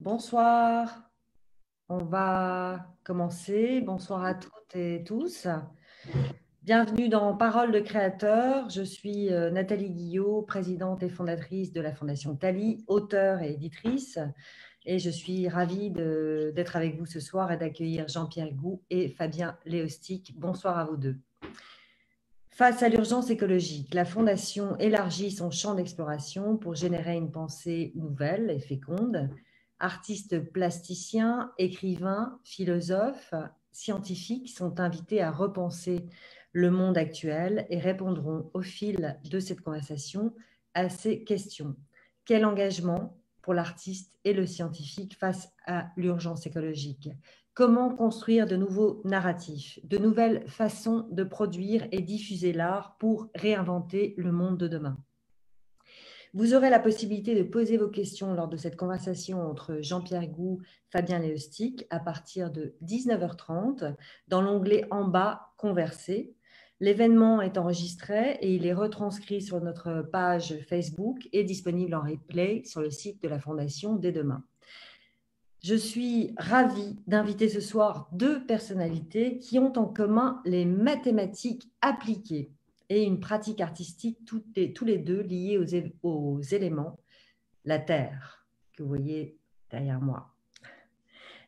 Bonsoir. On va commencer. Bonsoir à toutes et tous. Bienvenue dans Parole de créateur. Je suis euh, Nathalie Guillot, présidente et fondatrice de la Fondation Tali, auteure et éditrice. Et je suis ravie d'être avec vous ce soir et d'accueillir Jean-Pierre Gou et Fabien Léostic. Bonsoir à vous deux. Face à l'urgence écologique, la Fondation élargit son champ d'exploration pour générer une pensée nouvelle et féconde. Artistes plasticiens, écrivains, philosophes, scientifiques sont invités à repenser le monde actuel et répondront au fil de cette conversation à ces questions. Quel engagement pour l'artiste et le scientifique face à l'urgence écologique? Comment construire de nouveaux narratifs, de nouvelles façons de produire et diffuser l'art pour réinventer le monde de demain? Vous aurez la possibilité de poser vos questions lors de cette conversation entre Jean-Pierre Gou, Fabien Léostic à partir de 19h30 dans l'onglet en bas Converser. L'événement est enregistré et il est retranscrit sur notre page Facebook et disponible en replay sur le site de la Fondation dès demain. Je suis ravie d'inviter ce soir deux personnalités qui ont en commun les mathématiques appliquées une pratique artistique tous les deux liés aux, aux éléments, la Terre, que vous voyez derrière moi.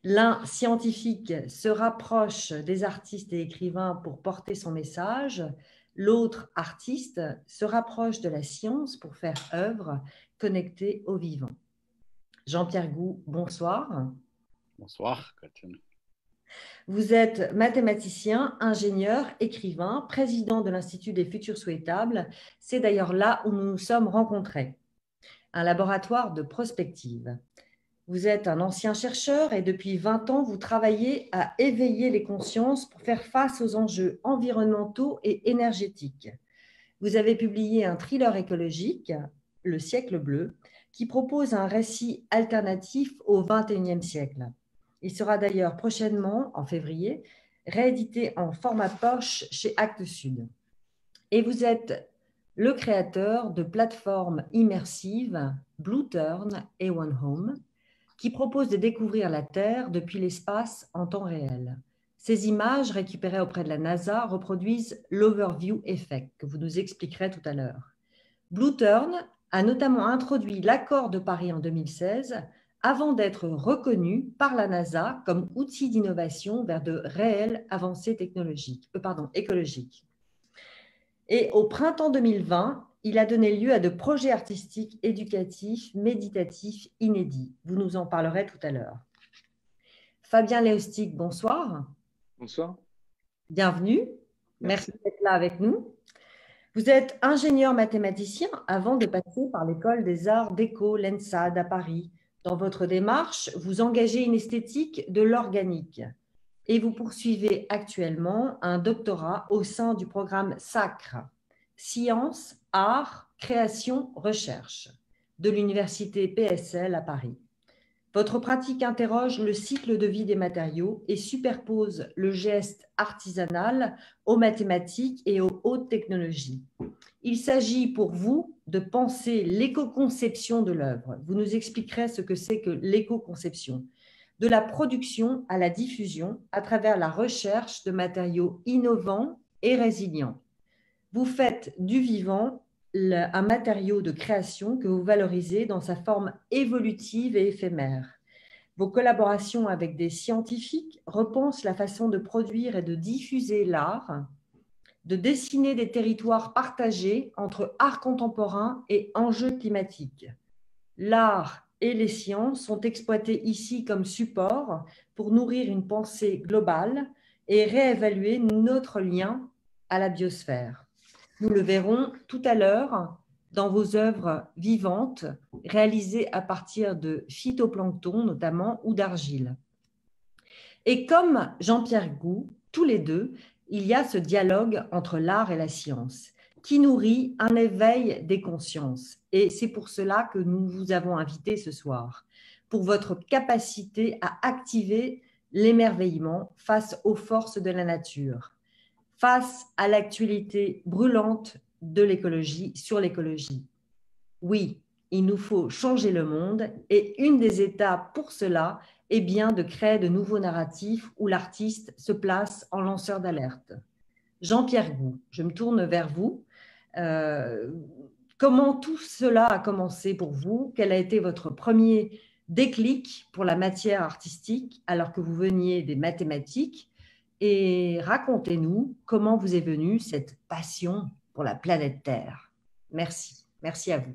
L'un scientifique se rapproche des artistes et écrivains pour porter son message, l'autre artiste se rapproche de la science pour faire œuvre connectée au vivant. Jean-Pierre Gou, bonsoir. Bonsoir, Vous êtes mathématicien, ingénieur, écrivain, président de l'Institut des futurs souhaitables. C'est d'ailleurs là où nous nous sommes rencontrés, un laboratoire de prospective. Vous êtes un ancien chercheur et depuis 20 ans, vous travaillez à éveiller les consciences pour faire face aux enjeux environnementaux et énergétiques. Vous avez publié un thriller écologique, Le siècle bleu, qui propose un récit alternatif au XXIe siècle. Il sera d'ailleurs prochainement, en février, réédité en format poche chez Actes Sud. Et vous êtes le créateur de plateformes immersives Blue Turn et One Home, qui propose de découvrir la Terre depuis l'espace en temps réel. Ces images récupérées auprès de la NASA reproduisent l'overview effect que vous nous expliquerez tout à l'heure. Blue Turn a notamment introduit l'accord de Paris en 2016 avant d'être reconnu par la NASA comme outil d'innovation vers de réelles avancées technologiques, euh, pardon, écologiques. Et au printemps 2020, il a donné lieu à de projets artistiques, éducatifs, méditatifs inédits. Vous nous en parlerez tout à l'heure. Fabien Léostic, bonsoir. Bonsoir. Bienvenue. Merci, d'être là avec nous. Vous êtes ingénieur mathématicien avant de passer par l'école des arts déco, l'ENSAD à Paris. Dans votre démarche, vous engagez une esthétique de l'organique et vous poursuivez actuellement un doctorat au sein du programme SACRE, Sciences, Art, Création, Recherche de l'Université PSL à Paris. Votre pratique interroge le cycle de vie des matériaux et superpose le geste artisanal aux mathématiques et aux hautes technologies. Il s'agit pour vous de penser l'éco-conception de l'œuvre. Vous nous expliquerez ce que c'est que l'éco-conception. De la production à la diffusion à travers la recherche de matériaux innovants et résilients. Vous faites du vivant un matériau de création que vous valorisez dans sa forme évolutive et éphémère. Vos collaborations avec des scientifiques repensent la façon de produire et de diffuser l'art, de dessiner des territoires partagés entre art contemporain et enjeux climatiques. L'art et les sciences sont exploités ici comme support pour nourrir une pensée globale et réévaluer notre lien à la biosphère. Nous le verrons tout à l'heure dans vos œuvres vivantes réalisées à partir de phytoplancton notamment ou d'argile. Et comme Jean-Pierre Gou, tous les deux, il y a ce dialogue entre l'art et la science qui nourrit un éveil des consciences. Et c'est pour cela que nous vous avons invité ce soir, pour votre capacité à activer l'émerveillement face aux forces de la nature face à l'actualité brûlante de l'écologie, sur l'écologie. Oui, Il nous faut changer le monde et une des étapes pour cela est bien de créer de nouveaux narratifs où l'artiste se place en lanceur d'alerte. Jean-Pierre Gou, je me tourne vers vous. Euh, comment tout cela a commencé pour vous? Quel a été votre premier déclic pour la matière artistique alors que vous veniez des mathématiques? Et racontez-nous comment vous est venue cette passion pour la planète Terre. Merci. Merci à vous.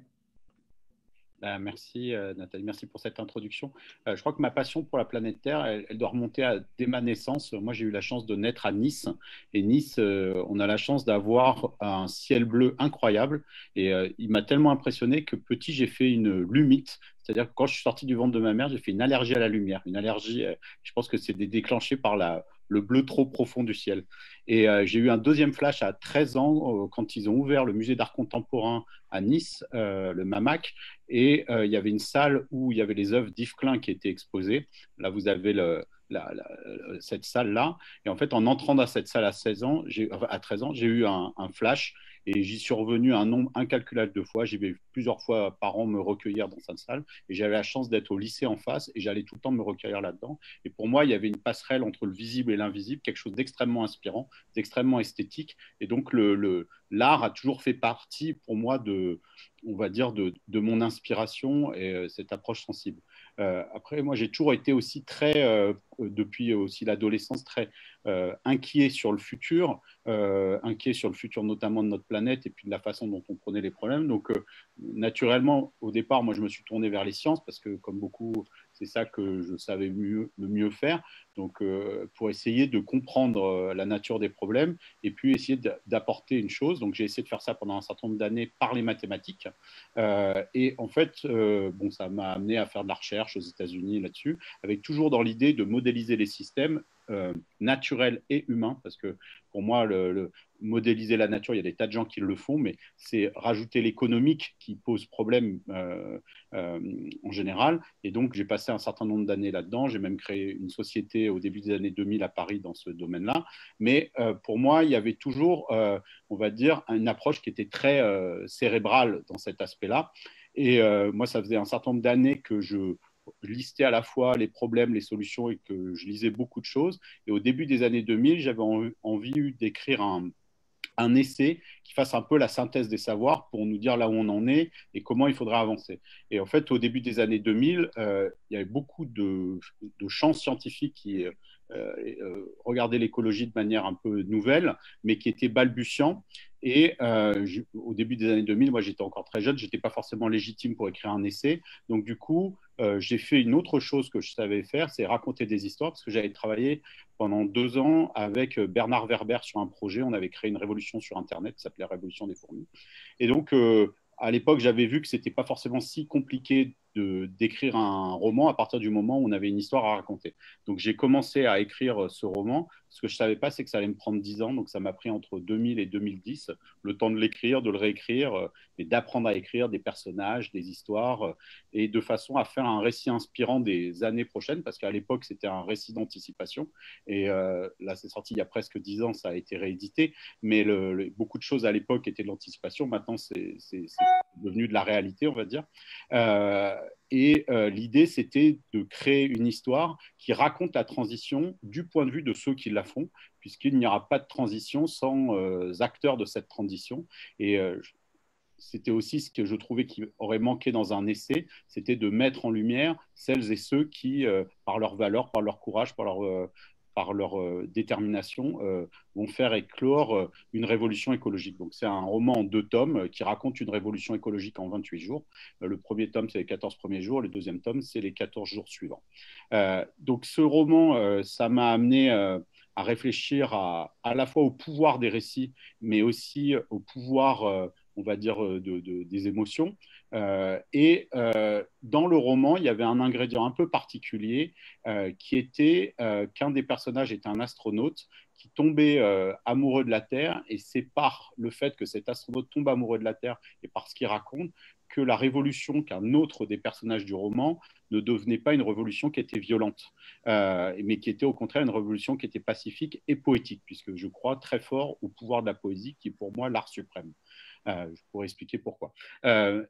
Bah, merci euh, Nathalie, merci pour cette introduction. Euh, je crois que ma passion pour la planète Terre, elle, doit remonter à, dès ma naissance. Moi, j'ai eu la chance de naître à Nice. Et Nice, euh, on a la chance d'avoir un ciel bleu incroyable. Et il m'a tellement impressionné que petit, j'ai fait une lumite. C'est-à-dire que quand je suis sorti du ventre de ma mère, j'ai fait une allergie à la lumière. Une allergie, je pense que c'est déclenché par la, le bleu trop profond du ciel. Et euh, j'ai eu un deuxième flash à 13 ans euh, quand ils ont ouvert le musée d'art contemporain à Nice, euh, le MAMAC, et il y avait une salle où il y avait les œuvres d'Yves Klein qui étaient exposées. Là, vous avez cette salle-là. Et en fait, en entrant dans cette salle à, 16 ans, à 13 ans, j'ai eu un flash et j'y suis revenu un nombre incalculable de fois. J'y vais plusieurs fois par an me recueillir dans cette salle. Et j'avais la chance d'être au lycée en face et j'allais tout le temps me recueillir là-dedans. Et pour moi, il y avait une passerelle entre le visible et l'invisible, quelque chose d'extrêmement inspirant, d'extrêmement esthétique. Et donc, l'art a toujours fait partie pour moi de, on va dire, de mon inspiration et euh, cette approche sensible. Euh, après, moi, j'ai toujours été aussi très, euh, depuis aussi l'adolescence, très euh, inquiet sur le futur, inquiet sur le futur notamment de notre planète et puis de la façon dont on prenait les problèmes. Donc, naturellement, au départ, moi, je me suis tourné vers les sciences parce que, comme beaucoup, c'est ça que je savais mieux, le mieux faire. Donc, pour essayer de comprendre la nature des problèmes et puis essayer d'apporter une chose. Donc, j'ai essayé de faire ça pendant un certain nombre d'années par les mathématiques. et en fait, bon, ça m'a amené à faire de la recherche aux États-Unis là-dessus, avec toujours dans l'idée de modéliser les systèmes euh, naturel et humain, parce que pour moi, modéliser la nature, il y a des tas de gens qui le font, mais c'est rajouter l'économique qui pose problème euh, euh, en général. Et donc, j'ai passé un certain nombre d'années là-dedans. J'ai même créé une société au début des années 2000 à Paris dans ce domaine-là. Mais pour moi, il y avait toujours, on va dire, une approche qui était très cérébrale dans cet aspect-là. Et moi, ça faisait un certain nombre d'années que je listais à la fois les problèmes, les solutions et que je lisais beaucoup de choses. Et au début des années 2000, j'avais envie d'écrire un, un essai qui fasse un peu la synthèse des savoirs pour nous dire là où on en est et comment il faudra avancer. Et en fait, au début des années 2000, euh, il y avait beaucoup de, de champs scientifiques qui euh, euh, regardaient l'écologie de manière un peu nouvelle, mais qui étaient balbutiants. Et au début des années 2000, moi j'étais encore très jeune, j'étais pas forcément légitime pour écrire un essai. Donc du coup, euh, j'ai fait une autre chose que je savais faire, c'est raconter des histoires, parce que j'avais travaillé pendant deux ans avec euh, Bernard Werber sur un projet. On avait créé une révolution sur Internet qui s'appelait Révolution des fourmis. Et donc, euh, à l'époque, j'avais vu que ce n'était pas forcément si compliqué d'écrire un roman à partir du moment où on avait une histoire à raconter. Donc j'ai commencé à écrire ce roman. Ce que je ne savais pas, c'est que ça allait me prendre dix ans. Donc ça m'a pris entre 2000 et 2010 le temps de l'écrire, de le réécrire euh, et d'apprendre à écrire des personnages, des histoires euh, et de façon à faire un récit inspirant des années prochaines parce qu'à l'époque c'était un récit d'anticipation et euh, là c'est sorti il y a presque dix ans, ça a été réédité. Mais beaucoup de choses à l'époque étaient de l'anticipation. Maintenant c'est devenu de la réalité, on va dire. Et euh, l'idée, c'était de créer une histoire qui raconte la transition du point de vue de ceux qui la font, puisqu'il n'y aura pas de transition sans euh, acteurs de cette transition. Et euh, c'était aussi ce que je trouvais qui aurait manqué dans un essai, c'était de mettre en lumière celles et ceux qui, par leur valeur, par leur courage, par leur par leur euh, détermination, euh, vont faire éclore euh, une révolution écologique. Donc c'est un roman en deux tomes qui raconte une révolution écologique en 28 jours. le premier tome, c'est les 14 premiers jours, le deuxième tome, c'est les 14 jours suivants. donc ce roman, ça m'a amené à réfléchir à, la fois au pouvoir des récits, mais aussi au pouvoir on va dire, de, des émotions. Euh, et euh, dans le roman, il y avait un ingrédient un peu particulier euh, qui était qu'un des personnages était un astronaute qui tombait amoureux de la Terre. Et c'est par le fait que cet astronaute tombe amoureux de la Terre et par ce qu'il raconte que la révolution qu'un autre des personnages du roman ne devenait pas une révolution qui était violente, mais qui était au contraire une révolution qui était pacifique et poétique, puisque je crois très fort au pouvoir de la poésie, qui est pour moi l'art suprême. Je pourrais expliquer pourquoi.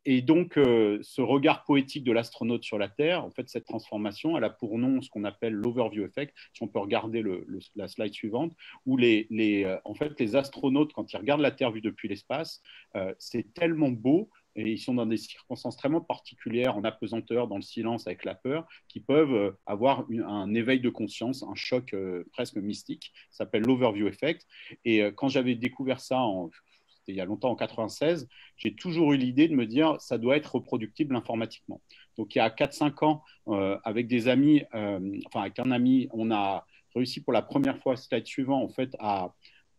et donc, ce regard poétique de l'astronaute sur la Terre, en fait, cette transformation, elle a pour nom ce qu'on appelle l'overview effect, si on peut regarder la slide suivante, où les, en fait, les astronautes, quand ils regardent la Terre vue depuis l'espace, c'est tellement beau et ils sont dans des circonstances extrêmement particulières, en apesanteur, dans le silence, avec la peur, qui peuvent euh, avoir un éveil de conscience, un choc euh, presque mystique, ça s'appelle l'overview effect. Et euh, quand j'avais découvert ça, en, il y a longtemps, en 96, j'ai toujours eu l'idée de me dire, ça doit être reproductible informatiquement. Donc il y a 4-5 ans, avec des amis, enfin avec un ami, on a réussi pour la première fois, slide suivant, en fait, à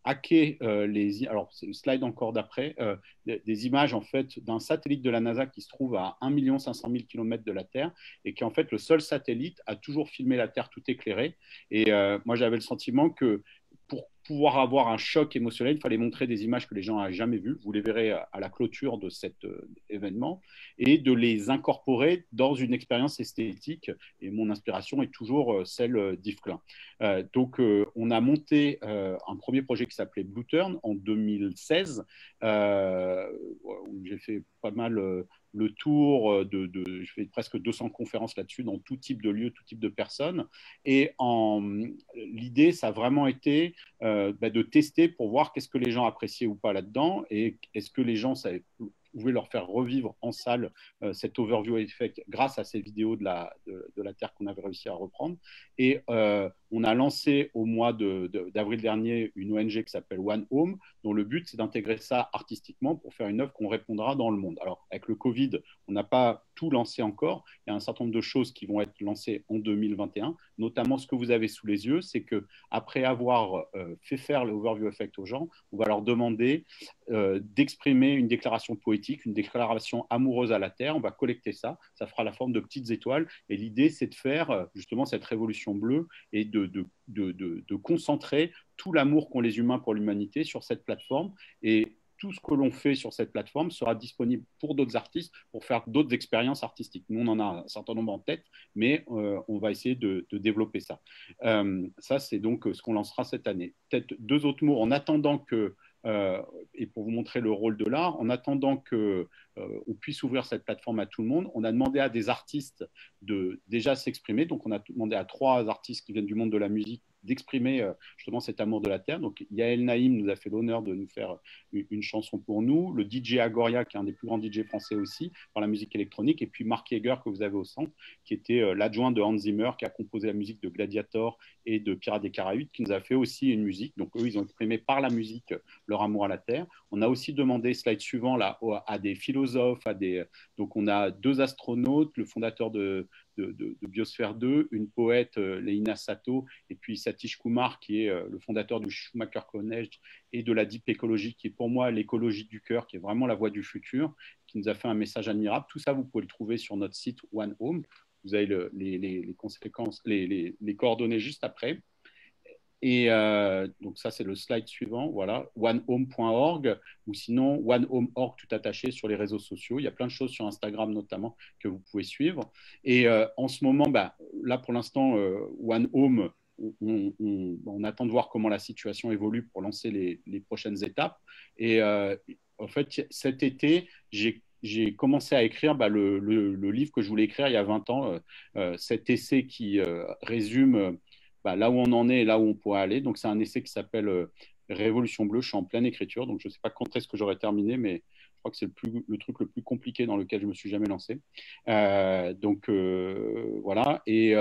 hacker euh, les alors slide encore d'après euh, des, images en fait d'un satellite de la NASA qui se trouve à 1 500 000 km de la Terre et qui en fait le seul satellite à toujours filmer la Terre tout éclairée et euh, moi j'avais le sentiment que pour pouvoir avoir un choc émotionnel, il fallait montrer des images que les gens n'avaient jamais vues. Vous les verrez à la clôture de cet euh, événement et de les incorporer dans une expérience esthétique. Et mon inspiration est toujours euh, celle euh, d'Yves Klein. donc, on a monté un premier projet qui s'appelait Blue Turn en 2016, où j'ai fait pas mal le tour euh, de, je fais presque 200 conférences là-dessus dans tout type de lieux, tout type de personnes. Et l'idée, ça a vraiment été euh, bah, de tester pour voir qu'est-ce que les gens appréciaient ou pas là-dedans et est-ce que les gens savaient pouvez leur faire revivre en salle euh, cet overview effect grâce à ces vidéos de la, de, la Terre qu'on avait réussi à reprendre. Et on a lancé au mois d'avril dernier une ONG qui s'appelle One Home, dont le but c'est d'intégrer ça artistiquement pour faire une œuvre qu'on répondra dans le monde. Alors avec le Covid, on n'a pas tout lancé encore. Il y a un certain nombre de choses qui vont être lancées en 2021, notamment ce que vous avez sous les yeux, c'est que après avoir euh, fait faire l'overview effect aux gens, on va leur demander d'exprimer une déclaration poétique une déclaration amoureuse à la Terre. On va collecter ça. Ça fera la forme de petites étoiles. Et l'idée, c'est de faire euh, justement cette révolution bleue et de, de, concentrer tout l'amour qu'ont les humains pour l'humanité sur cette plateforme. Et tout ce que l'on fait sur cette plateforme sera disponible pour d'autres artistes pour faire d'autres expériences artistiques. Nous, on en a un certain nombre en tête, mais euh, on va essayer de, développer ça. Euh, ça, c'est donc ce qu'on lancera cette année. Peut-être deux autres mots en attendant que euh, et pour vous montrer le rôle de l'art, en attendant qu'on euh, puisse ouvrir cette plateforme à tout le monde, on a demandé à des artistes de déjà s'exprimer. Donc, on a demandé à trois artistes qui viennent du monde de la musique d'exprimer euh, justement cet amour de la terre. Donc Yael Naïm nous a fait l'honneur de nous faire une, chanson pour nous, le DJ Agoria qui est un des plus grands DJ français aussi dans la musique électronique, et puis Mark Yeager que vous avez au centre, qui était euh, l'adjoint de Hans Zimmer, qui a composé la musique de Gladiator et de Pirates des Caraïbes, qui nous a fait aussi une musique. Donc eux, ils ont exprimé par la musique leur amour à la terre. On a aussi demandé, slide suivant, là, à des philosophes, à des... donc on a deux astronautes, le fondateur de de, Biosphère 2, une poète, euh, Leina Sato, et puis Satish Kumar, qui est euh, le fondateur du Schumacher College et de la Deep Ecology, qui est pour moi l'écologie du cœur, qui est vraiment la voie du futur, qui nous a fait un message admirable. Tout ça, vous pouvez le trouver sur notre site One Home. Vous avez les, conséquences, les, coordonnées juste après. Et euh, donc ça, c'est le slide suivant, voilà, onehome.org ou sinon onehome.org tout attaché sur les réseaux sociaux. Il y a plein de choses sur Instagram notamment que vous pouvez suivre. Et euh, en ce moment, bah, là pour l'instant, euh, One Home, on, attend de voir comment la situation évolue pour lancer les, prochaines étapes. Et en fait, cet été, j'ai commencé à écrire bah, le, livre que je voulais écrire il y a 20 ans, cet essai qui résume bah, là où on en est et là où on pourrait aller. Donc, c'est un essai qui s'appelle euh, Révolution bleue. Je suis en pleine écriture, donc je ne sais pas quand est-ce que j'aurai terminé, mais je crois que c'est le, le, truc le plus compliqué dans lequel je me suis jamais lancé. Euh, donc, euh, voilà. Et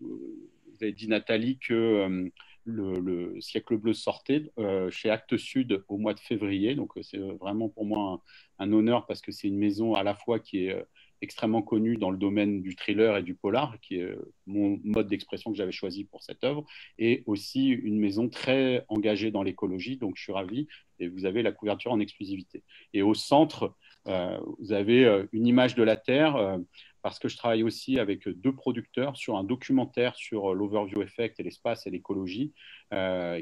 vous avez dit, Nathalie, que le, siècle bleu sortait chez Actes Sud au mois de février. Donc, c'est vraiment pour moi un, un honneur parce que c'est une maison à la fois qui est extrêmement connu dans le domaine du thriller et du polar, qui est mon mode d'expression que j'avais choisi pour cette œuvre, et aussi une maison très engagée dans l'écologie, donc je suis ravi, et vous avez la couverture en exclusivité. Et au centre, euh, vous avez euh, une image de la Terre, euh, parce que je travaille aussi avec deux producteurs sur un documentaire sur l'overview effect et l'espace et l'écologie,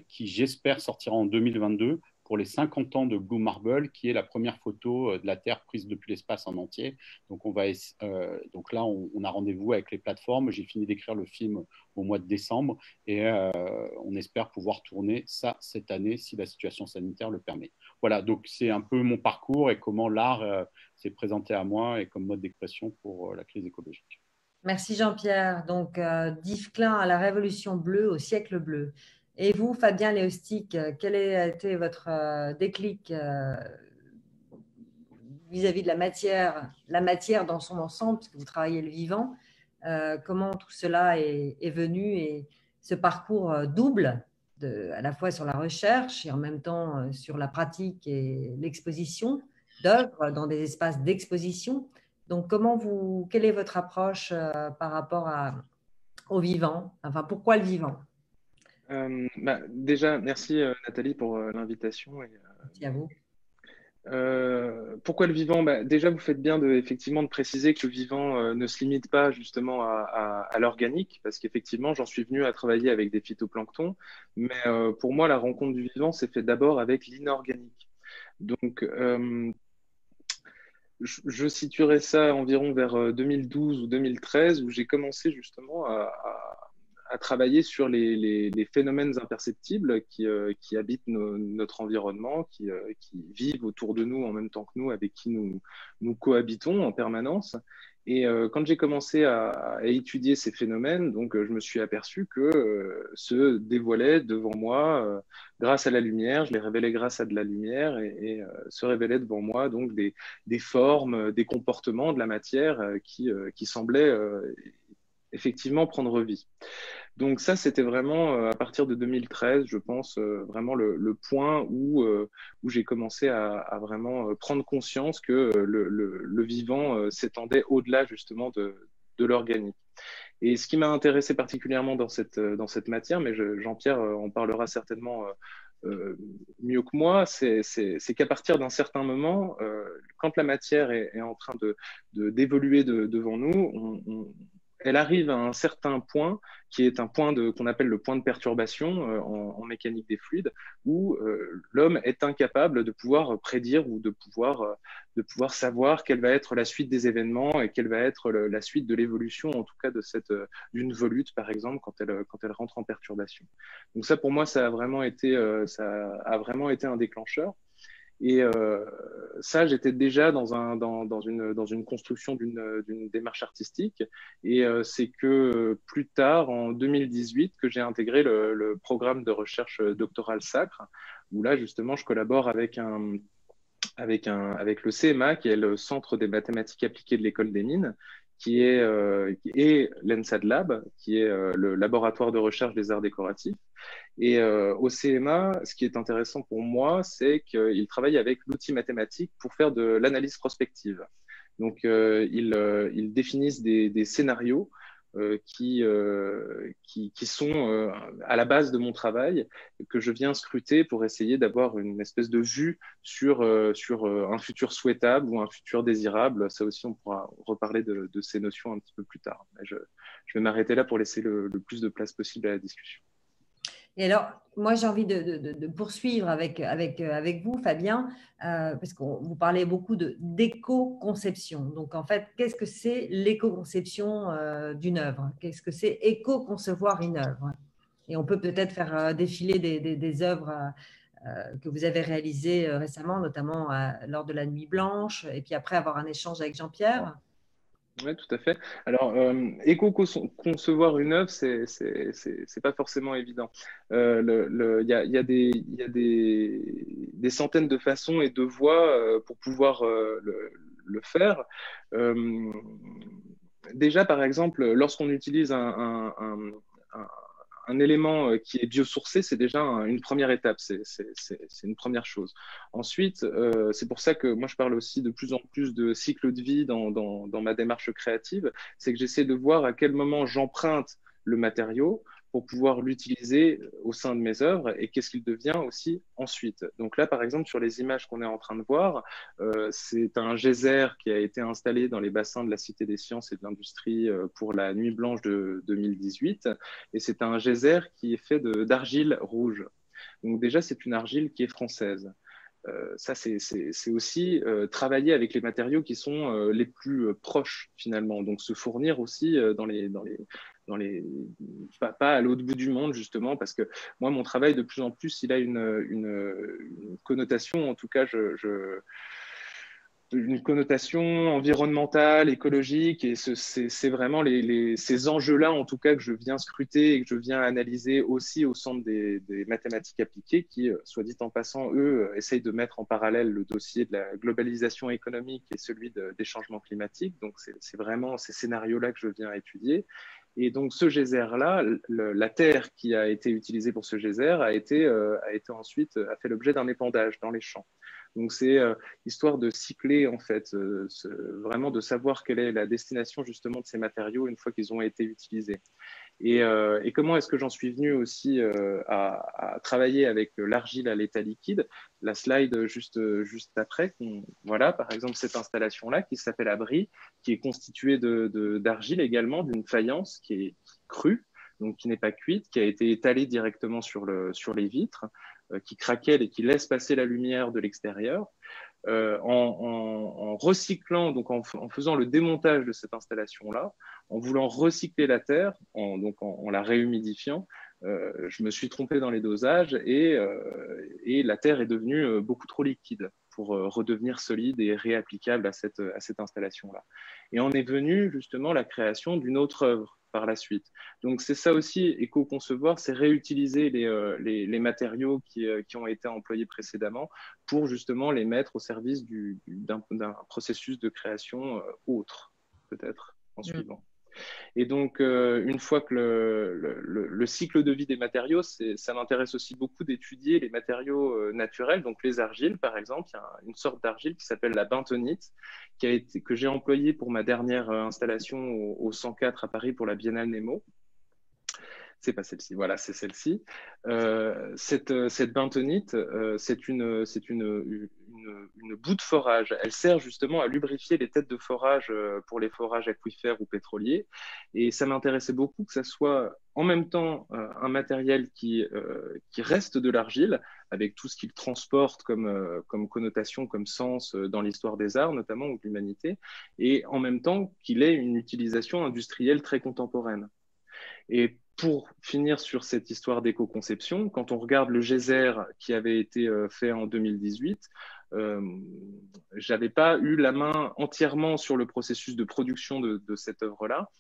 qui j'espère sortira en 2022 pour les 50 ans de Blue Marble, qui est la première photo de la Terre prise depuis l'espace en entier. Donc, on va, donc là, on, a rendez-vous avec les plateformes. J'ai fini d'écrire le film au mois de décembre et on espère pouvoir tourner ça cette année si la situation sanitaire le permet. Voilà, donc c'est un peu mon parcours et comment l'art s'est présenté à moi et comme mode d'expression pour la crise écologique. Merci Jean-Pierre. Donc, euh, Klein à la Révolution bleue au siècle bleu. Et vous, Fabien Léostic, quel a été votre euh, déclic euh, vis-à-vis de la matière, la matière dans son ensemble, parce que vous travaillez le vivant Comment tout cela est, venu et ce parcours double, à la fois sur la recherche et en même temps sur la pratique et l'exposition d'œuvres dans des espaces d'exposition. Donc, comment vous, quelle est votre approche euh, par rapport au vivant? Enfin, pourquoi le vivant? Euh, bah, Déjà, merci euh, Nathalie pour l'invitation. merci à vous. pourquoi le vivant? Bah, Déjà, vous faites bien de, effectivement de préciser que le vivant ne se limite pas justement à, à l'organique, parce qu'effectivement, j'en suis venu à travailler avec des phytoplanctons, mais pour moi, la rencontre du vivant s'est faite d'abord avec l'inorganique. Donc, je, situerais ça environ vers 2012 euh, ou 2013, où j'ai commencé justement à, travailler sur les, phénomènes imperceptibles qui, euh, habitent notre environnement, qui, euh, qui, vivent autour de nous en même temps que nous, avec qui nous, cohabitons en permanence. Et euh, quand j'ai commencé à, étudier ces phénomènes, donc je me suis aperçu que se dévoilaient devant moi grâce à la lumière, je les révélais grâce à de la lumière et, se révélaient devant moi donc des, formes, des comportements de la matière qui semblaient effectivement prendre vie. Donc ça, c'était vraiment euh, à partir de 2013, je pense, euh, vraiment le, point où, euh, où j'ai commencé à, vraiment prendre conscience que le, vivant s'étendait au-delà justement de, de l'organique. Et ce qui m'a intéressé particulièrement dans cette, dans cette matière, mais Jean-Pierre en parlera certainement mieux que moi, c'est qu'à partir d'un certain moment, quand la matière est, en train d'évoluer de, devant nous, on, elle arrive à un certain point qui est un point qu'on appelle le point de perturbation euh, en, mécanique des fluides, où euh, l'homme est incapable de pouvoir prédire ou de pouvoir, euh, de pouvoir savoir quelle va être la suite des événements et quelle va être la suite de l'évolution, en tout cas de cette d'une volute par exemple quand elle quand elle rentre en perturbation. Donc ça pour moi ça a vraiment été ça a vraiment été un déclencheur. Et euh, ça, j'étais déjà dans, un, dans, dans, une, dans une construction d'une démarche artistique. Et euh, c'est que plus tard, en 2018, que j'ai intégré le, le, programme de recherche doctorale sacre, où là, justement, je collabore avec un, avec, un, avec le CMA, qui est le Centre des mathématiques appliquées de l'école des mines, qui est, euh, et l'ENSAD Lab, qui est euh, le laboratoire de recherche des arts décoratifs. Et euh, au CMA, ce qui est intéressant pour moi, c'est qu'ils travaillent avec l'outil mathématique pour faire de l'analyse prospective. Donc, euh, ils, définissent des, scénarios qui, euh, qui, qui, sont euh, à la base de mon travail, que je viens scruter pour essayer d'avoir une espèce de vue sur, sur un futur souhaitable ou un futur désirable. Ça aussi, on pourra reparler de, de ces notions un petit peu plus tard. Je, je vais m'arrêter là pour laisser le, le plus de place possible à la discussion. Et alors, moi, j'ai envie de, poursuivre avec, euh, vous, Fabien, euh, parce que vous parlez beaucoup d'éco-conception. Donc, en fait, qu'est-ce que c'est l'éco-conception euh, d'une œuvre? Qu'est-ce que c'est éco-concevoir une œuvre? Et on peut peut-être faire défiler des, des, œuvres que vous avez réalisées récemment, notamment lors de la Nuit Blanche, et puis après avoir un échange avec Jean-Pierre. Oui, tout à fait. Alors, euh, éco-concevoir une œuvre, c'est n'est pas forcément évident. Il euh, y, a, y, a des, centaines de façons et de voies euh, pour pouvoir le, faire. déjà, par exemple, lorsqu'on utilise un élément euh, qui est biosourcé, c'est déjà une première étape, c'est une première chose. Ensuite, euh, c'est pour ça que moi je parle aussi de plus en plus de cycle de vie dans ma démarche créative, c'est que j'essaie de voir à quel moment j'emprunte le matériau pour pouvoir l'utiliser au sein de mes œuvres et qu'est-ce qu'il devient aussi ensuite. Donc là, par exemple, sur les images qu'on est en train de voir, euh, c'est un geyser qui a été installé dans les bassins de la Cité des Sciences et de l'Industrie euh, pour la Nuit Blanche de 2018 et c'est un geyser qui est fait d'argile rouge. Donc déjà, c'est une argile qui est française. Euh, ça, c'est aussi euh, travailler avec les matériaux qui sont euh, les plus proches finalement. Donc se fournir aussi dans les, pas, à l'autre bout du monde justement, parce que moi, mon travail de plus en plus, il a une, une, connotation. En tout cas, je, une connotation environnementale, écologique, et c'est vraiment les, ces enjeux-là, en tout cas, que je viens scruter et que je viens analyser aussi au centre des, mathématiques appliquées, qui, euh, soit dit en passant, eux, euh, essayent de mettre en parallèle le dossier de la globalisation économique et celui des changements climatiques. Donc, c'est vraiment ces scénarios-là que je viens étudier. Et donc, ce geyser-là, la terre qui a été utilisée pour ce geyser a été, euh, a été ensuite a fait l'objet d'un épandage dans les champs. Donc c'est euh, histoire de cycler en fait, euh, vraiment de savoir quelle est la destination justement de ces matériaux une fois qu'ils ont été utilisés. Et, euh, comment est-ce que j'en suis venu aussi à, travailler avec l'argile à l'état liquide? La slide juste, juste après, voilà par exemple cette installation-là qui s'appelle Abri, qui est constituée d'argile de, également, d'une faïence qui est crue, donc qui n'est pas cuite, qui a été étalée directement sur, le, sur les vitres. Euh, qui craquelle et qui laisse passer la lumière de l'extérieur, euh, en, recyclant, donc en, faisant le démontage de cette installation-là, en voulant recycler la terre, en, donc en, la réhumidifiant, euh, je me suis trompé dans les dosages et, et la terre est devenue beaucoup trop liquide pour redevenir solide et réapplicable à cette, à cette installation-là. Et en est venue justement la création d'une autre œuvre par la suite. Donc c'est ça aussi, éco-concevoir, c'est réutiliser les, euh, les, matériaux qui, euh, qui, ont été employés précédemment pour justement les mettre au service d'un processus de création euh, autre, peut-être, en mm. suivant. Et donc, euh, une fois que le, cycle de vie des matériaux, ça m'intéresse aussi beaucoup d'étudier les matériaux euh, naturels, donc les argiles, par exemple. Il y a une sorte d'argile qui s'appelle la bentonite, qui a été, que j'ai employée pour ma dernière euh, installation au, au, 104 à Paris pour la Biennale Nemo c'est pas celle-ci, voilà, c'est celle-ci. Cette, cette bentonite, c'est une, c'est une, une, boue de forage. Elle sert justement à lubrifier les têtes de forage pour les forages aquifères ou pétroliers. Et ça m'intéressait beaucoup que ça soit en même temps un matériel qui, qui reste de l'argile, avec tout ce qu'il transporte comme, comme connotation, comme sens dans l'histoire des arts notamment ou de l'humanité, et en même temps qu'il ait une utilisation industrielle très contemporaine. Et pour finir sur cette histoire d'éco-conception, quand on regarde le geyser qui avait été euh, fait en 2018, euh, j'avais pas eu la main entièrement sur le processus de production de, cette œuvre-là.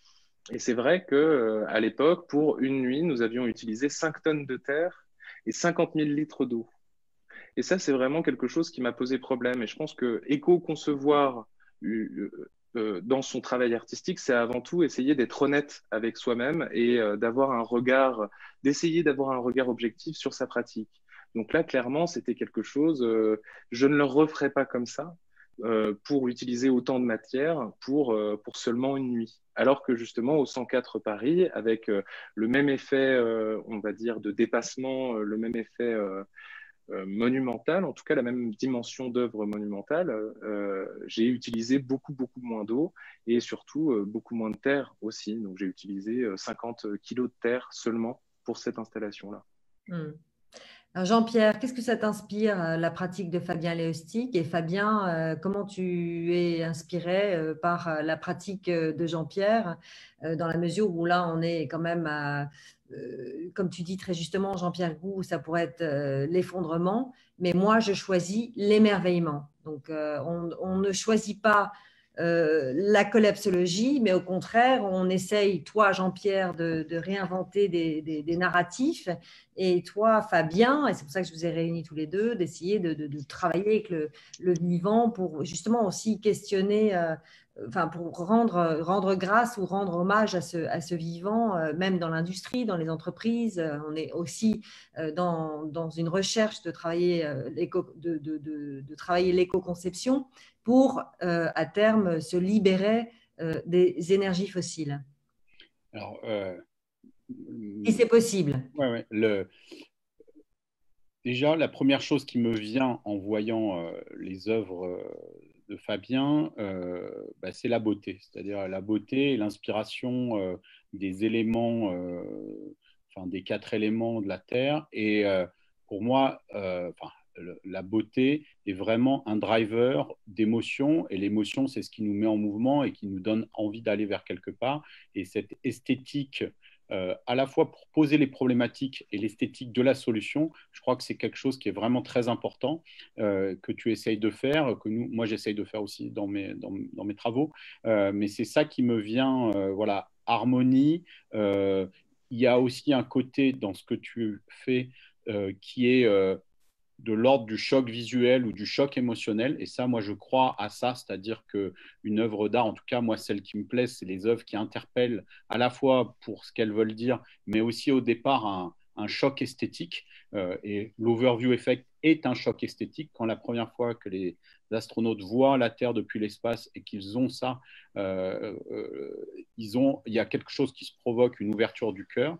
Et c'est vrai que euh, à l'époque, pour une nuit, nous avions utilisé 5 tonnes de terre et 50 000 litres d'eau. Et ça, c'est vraiment quelque chose qui m'a posé problème. Et je pense que éco-concevoir euh, dans son travail artistique, c'est avant tout essayer d'être honnête avec soi-même et euh, d'avoir un regard, d'essayer d'avoir un regard objectif sur sa pratique. Donc là, clairement, c'était quelque chose, euh, je ne le referai pas comme ça pour utiliser autant de matière pour, pour seulement une nuit. Alors que justement, au 104 Paris, avec le même effet, on va dire, de dépassement, le même effet euh, monumentale, en tout cas la même dimension d'œuvre monumentale, euh, j'ai utilisé beaucoup, beaucoup moins d'eau et surtout euh, beaucoup moins de terre aussi. Donc j'ai utilisé 50 kilos de terre seulement pour cette installation-là. Hmm. Jean-Pierre, qu'est-ce que ça t'inspire, la pratique de Fabien Léostic Et Fabien, comment tu es inspiré par la pratique de Jean-Pierre, dans la mesure où là, on est quand même à euh, comme tu dis très justement, Jean-Pierre Gou, ça pourrait être euh, l'effondrement, mais moi, je choisis l'émerveillement. Donc, euh, on, ne choisit pas la collapsologie, mais au contraire, on essaye, toi, Jean-Pierre, de, réinventer des, narratifs, et toi, Fabien, et c'est pour ça que je vous ai réunis tous les deux, d'essayer de, travailler avec le, le, vivant pour justement aussi questionner enfin, pour rendre, rendre grâce ou rendre hommage à ce, à ce vivant, euh, même dans l'industrie, dans les entreprises. Euh, on est aussi euh, dans, dans, une recherche de travailler l'éco, de, de, de, travailler l'éco-conception pour, à terme, se libérer des énergies fossiles. Alors, si c'est possible. Ouais, ouais, le... Déjà, la première chose qui me vient en voyant les œuvres de Fabien, euh, bah, c'est la beauté, c'est-à-dire la beauté et l'inspiration euh, des éléments, euh, enfin des quatre éléments de la Terre, et pour moi, la beauté est vraiment un driver d'émotion. Et l'émotion, c'est ce qui nous met en mouvement et qui nous donne envie d'aller vers quelque part. Et cette esthétique, euh, à la fois pour poser les problématiques et l'esthétique de la solution, je crois que c'est quelque chose qui est vraiment très important, euh, que tu essayes de faire, que moi j'essaye de faire aussi dans mes, dans, mes travaux. Euh, mais c'est ça qui me vient, voilà, harmonie. il y a aussi un côté dans ce que tu fais qui est de l'ordre du choc visuel ou du choc émotionnel. Et ça, moi, je crois à ça, c'est-à-dire qu'une œuvre d'art, en tout cas, moi, celle qui me plaît, c'est les œuvres qui interpellent à la fois pour ce qu'elles veulent dire, mais aussi au départ un, choc esthétique. Euh, et l'overview effect est un choc esthétique. Quand la première fois que les astronautes voient la Terre depuis l'espace et qu'ils ont ça, euh, euh, ils ont, il y a quelque chose qui se provoque, une ouverture du cœur.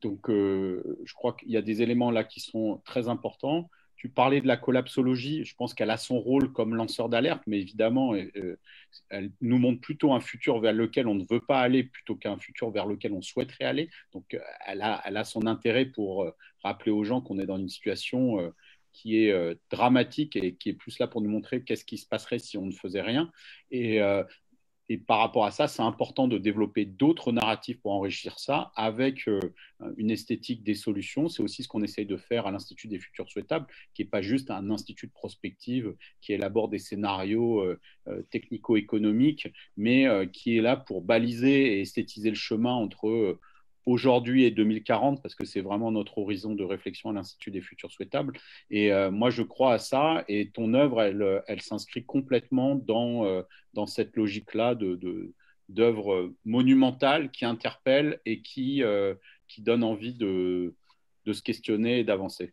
Donc, euh, je crois qu'il y a des éléments là qui sont très importants. Tu parlais de la collapsologie, je pense qu'elle a son rôle comme lanceur d'alerte, mais évidemment, euh, elle nous montre plutôt un futur vers lequel on ne veut pas aller plutôt qu'un futur vers lequel on souhaiterait aller. Donc, euh, elle a, son intérêt pour rappeler aux gens qu'on est dans une situation qui est dramatique et qui est plus là pour nous montrer qu'est-ce qui se passerait si on ne faisait rien. Et par rapport à ça, c'est important de développer d'autres narratifs pour enrichir ça avec euh, une esthétique des solutions. C'est aussi ce qu'on essaye de faire à l'Institut des futurs souhaitables, qui n'est pas juste un institut de prospective qui élabore des scénarios euh, euh, technico-économiques, mais qui est là pour baliser et esthétiser le chemin entre aujourd'hui et 2040, parce que c'est vraiment notre horizon de réflexion à l'Institut des futurs souhaitables. Et euh, moi, je crois à ça, et ton œuvre, elle, elle s'inscrit complètement dans, euh, cette logique-là de, d'œuvres monumentales qui interpellent et qui, euh, donnent envie de se questionner et d'avancer.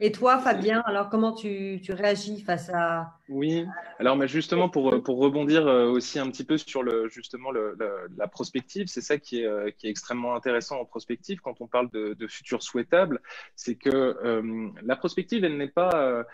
Et toi, Fabien, alors comment tu, tu réagis face à... Oui, alors mais justement pour, pour rebondir euh, aussi un petit peu sur le, justement le, la prospective, c'est ça qui est, euh, qui est extrêmement intéressant en prospective quand on parle de, de futur souhaitable, c'est que euh, la prospective, elle n'est pas,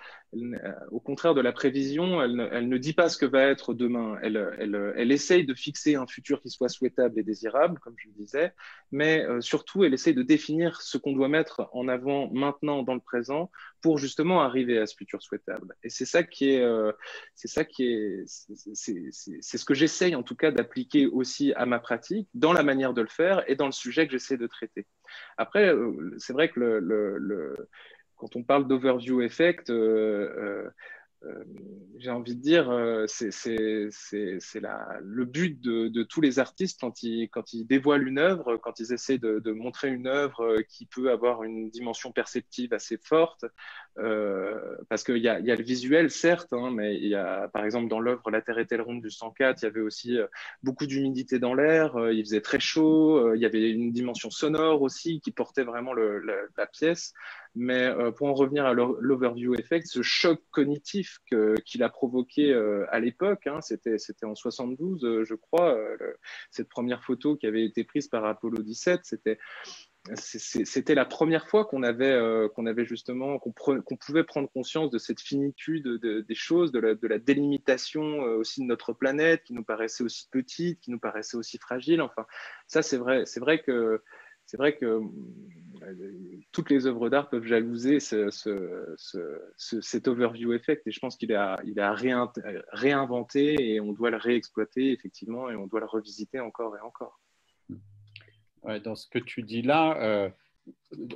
au contraire de la prévision, elle, ne dit pas ce que va être demain, elle, elle, essaye de fixer un futur qui soit souhaitable et désirable, comme je le disais, mais surtout elle essaye de définir ce qu'on doit mettre en avant maintenant dans le présent pour justement arriver à ce futur souhaitable. Et c'est ça qui est, euh, c'est ça qui est, c'est ce que j'essaye en tout cas d'appliquer aussi à ma pratique, dans la manière de le faire et dans le sujet que j'essaie de traiter. Après, euh, c'est vrai que le, quand on parle d'overview effect, euh, euh, j'ai envie de dire, euh, c'est le but de, tous les artistes quand ils, dévoilent une œuvre, quand ils essaient de, montrer une œuvre euh, qui peut avoir une dimension perceptive assez forte, parce qu'il y a, le visuel, certes, hein, mais il y a, par exemple, dans l'œuvre La Terre est-elle ronde du 104, il y avait aussi beaucoup d'humidité dans l'air, il faisait très chaud, il y avait une dimension sonore aussi qui portait vraiment la, pièce. Mais pour en revenir à l'overview effect, ce choc cognitif qu'il a provoqué euh, à l'époque. Hein, c'était, en 72, euh, je crois, euh, cette première photo qui avait été prise par Apollo 17. C'était c'était la première fois qu'on avait, qu'on avait justement, qu'on, pouvait prendre conscience de cette finitude des choses, de la, de la délimitation aussi de notre planète qui nous paraissait aussi petite, qui nous paraissait aussi fragile. Enfin, ça, c'est vrai, c'est vrai que c'est vrai que euh, toutes les œuvres d'art peuvent jalouser ce, cet overview effect et je pense qu'il à, il réinventer et on doit le réexploiter effectivement et on doit le revisiter encore et encore. dans ce que tu dis là, euh,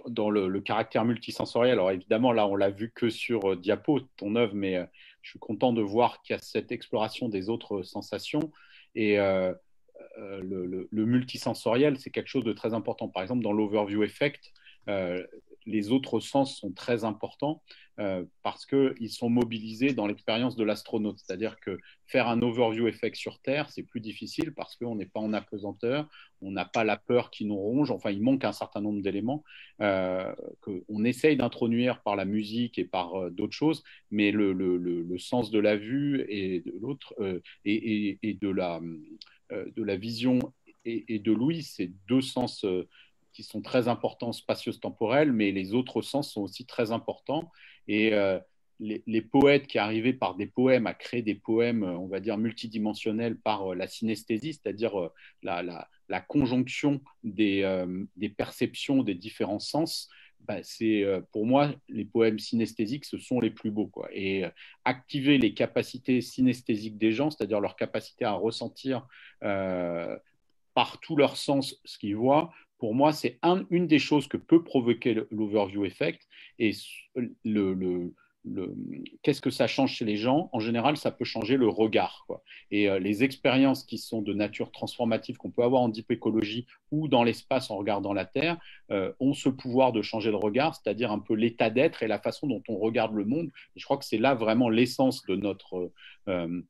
dans le, caractère multisensoriel, alors évidemment là on l'a vu que sur euh, diapo, ton œuvre, mais je suis content de voir qu'il y a cette exploration des autres sensations et euh, le, multisensoriel, c'est quelque chose de très important. Par exemple, dans l'overview effect, euh, les autres sens sont très importants euh, parce qu'ils sont mobilisés dans l'expérience de l'astronaute. C'est-à-dire que faire un overview effect sur Terre, c'est plus difficile parce qu'on n'est pas en apesanteur, on n'a pas la peur qui nous ronge, enfin il manque un certain nombre d'éléments qu'on essaye d'introduire par la musique et par d'autres choses, mais le, sens de la vue et de l'autre et, de la euh, de la vision et, de l'ouïe, c'est deux sens euh, qui sont très importants spatio-temporels, mais les autres sens sont aussi très importants. Et euh, les, poètes qui arrivaient par des poèmes à créer des poèmes, on va dire, multidimensionnels par la synesthésie, c'est-à-dire la, conjonction des, perceptions des différents sens, bah, c'est pour moi les poèmes synesthésiques, ce sont les plus beaux. Quoi. Et activer les capacités synesthésiques des gens, c'est-à-dire leur capacité à ressentir par tout leur sens ce qu'ils voient, pour moi, c'est une des choses que peut provoquer l'overview effect. Et le, qu'est-ce que ça change chez les gens? En général, ça peut changer le regard. Quoi. Et euh, les expériences qui sont de nature transformative qu'on peut avoir en deep écologie ou dans l'espace en regardant la Terre euh, ont ce pouvoir de changer le regard, c'est-à-dire un peu l'état d'être et la façon dont on regarde le monde. Je crois que c'est là vraiment l'essence de notre euh,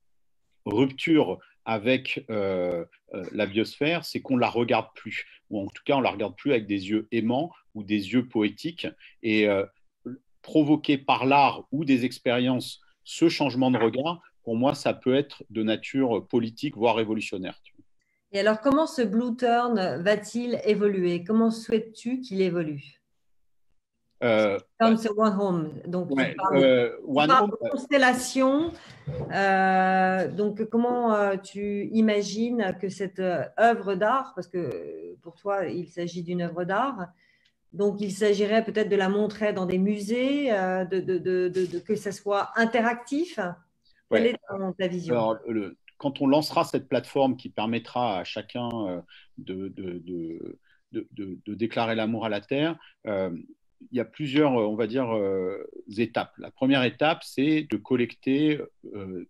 rupture avec la biosphère, c'est qu'on la regarde plus, ou en tout cas on la regarde plus avec des yeux aimants ou des yeux poétiques. Et provoquer par l'art ou des expériences ce changement de regard, pour moi, ça peut être de nature politique, voire révolutionnaire. Et alors, comment ce Blue Turn va-t-il évoluer? Comment souhaites-tu qu'il évolue? Euh, Turn One Home. Donc, euh, one home. constellation. Euh, donc, comment euh, tu imagines que cette œuvre d'art, parce que pour toi, il s'agit d'une œuvre d'art, donc, il s'agirait peut-être de la montrer dans des musées, euh, de, que ça soit interactif. Quelle est ta, vision? Quand on lancera cette plateforme qui permettra à chacun euh, de, déclarer l'amour à la Terre, euh, il y a plusieurs, on va dire, étapes. La première étape, c'est de collecter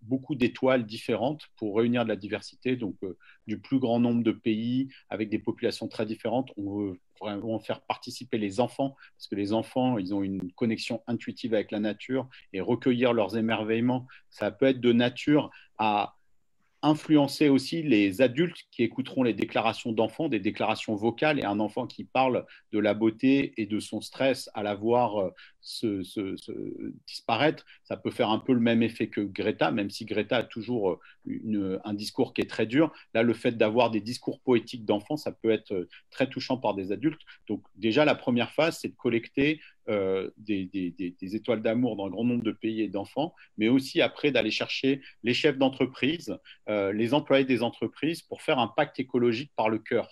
beaucoup d'étoiles différentes pour réunir de la diversité, donc du plus grand nombre de pays avec des populations très différentes. On veut vraiment faire participer les enfants, parce que les enfants, ils ont une connexion intuitive avec la nature et recueillir leurs émerveillements, ça peut être de nature à influencer aussi les adultes qui écouteront les déclarations d'enfants, des déclarations vocales, et un enfant qui parle de la beauté et de son stress à la voir se, disparaître, ça peut faire un peu le même effet que Greta, même si Greta a toujours euh, un discours qui est très dur. Là, le fait d'avoir des discours poétiques d'enfants, ça peut être euh, très touchant par des adultes. Donc déjà, la première phase, c'est de collecter euh, des, étoiles d'amour dans un grand nombre de pays et d'enfants, mais aussi après d'aller chercher les chefs d'entreprise, les employés des entreprises pour faire un pacte écologique par le cœur,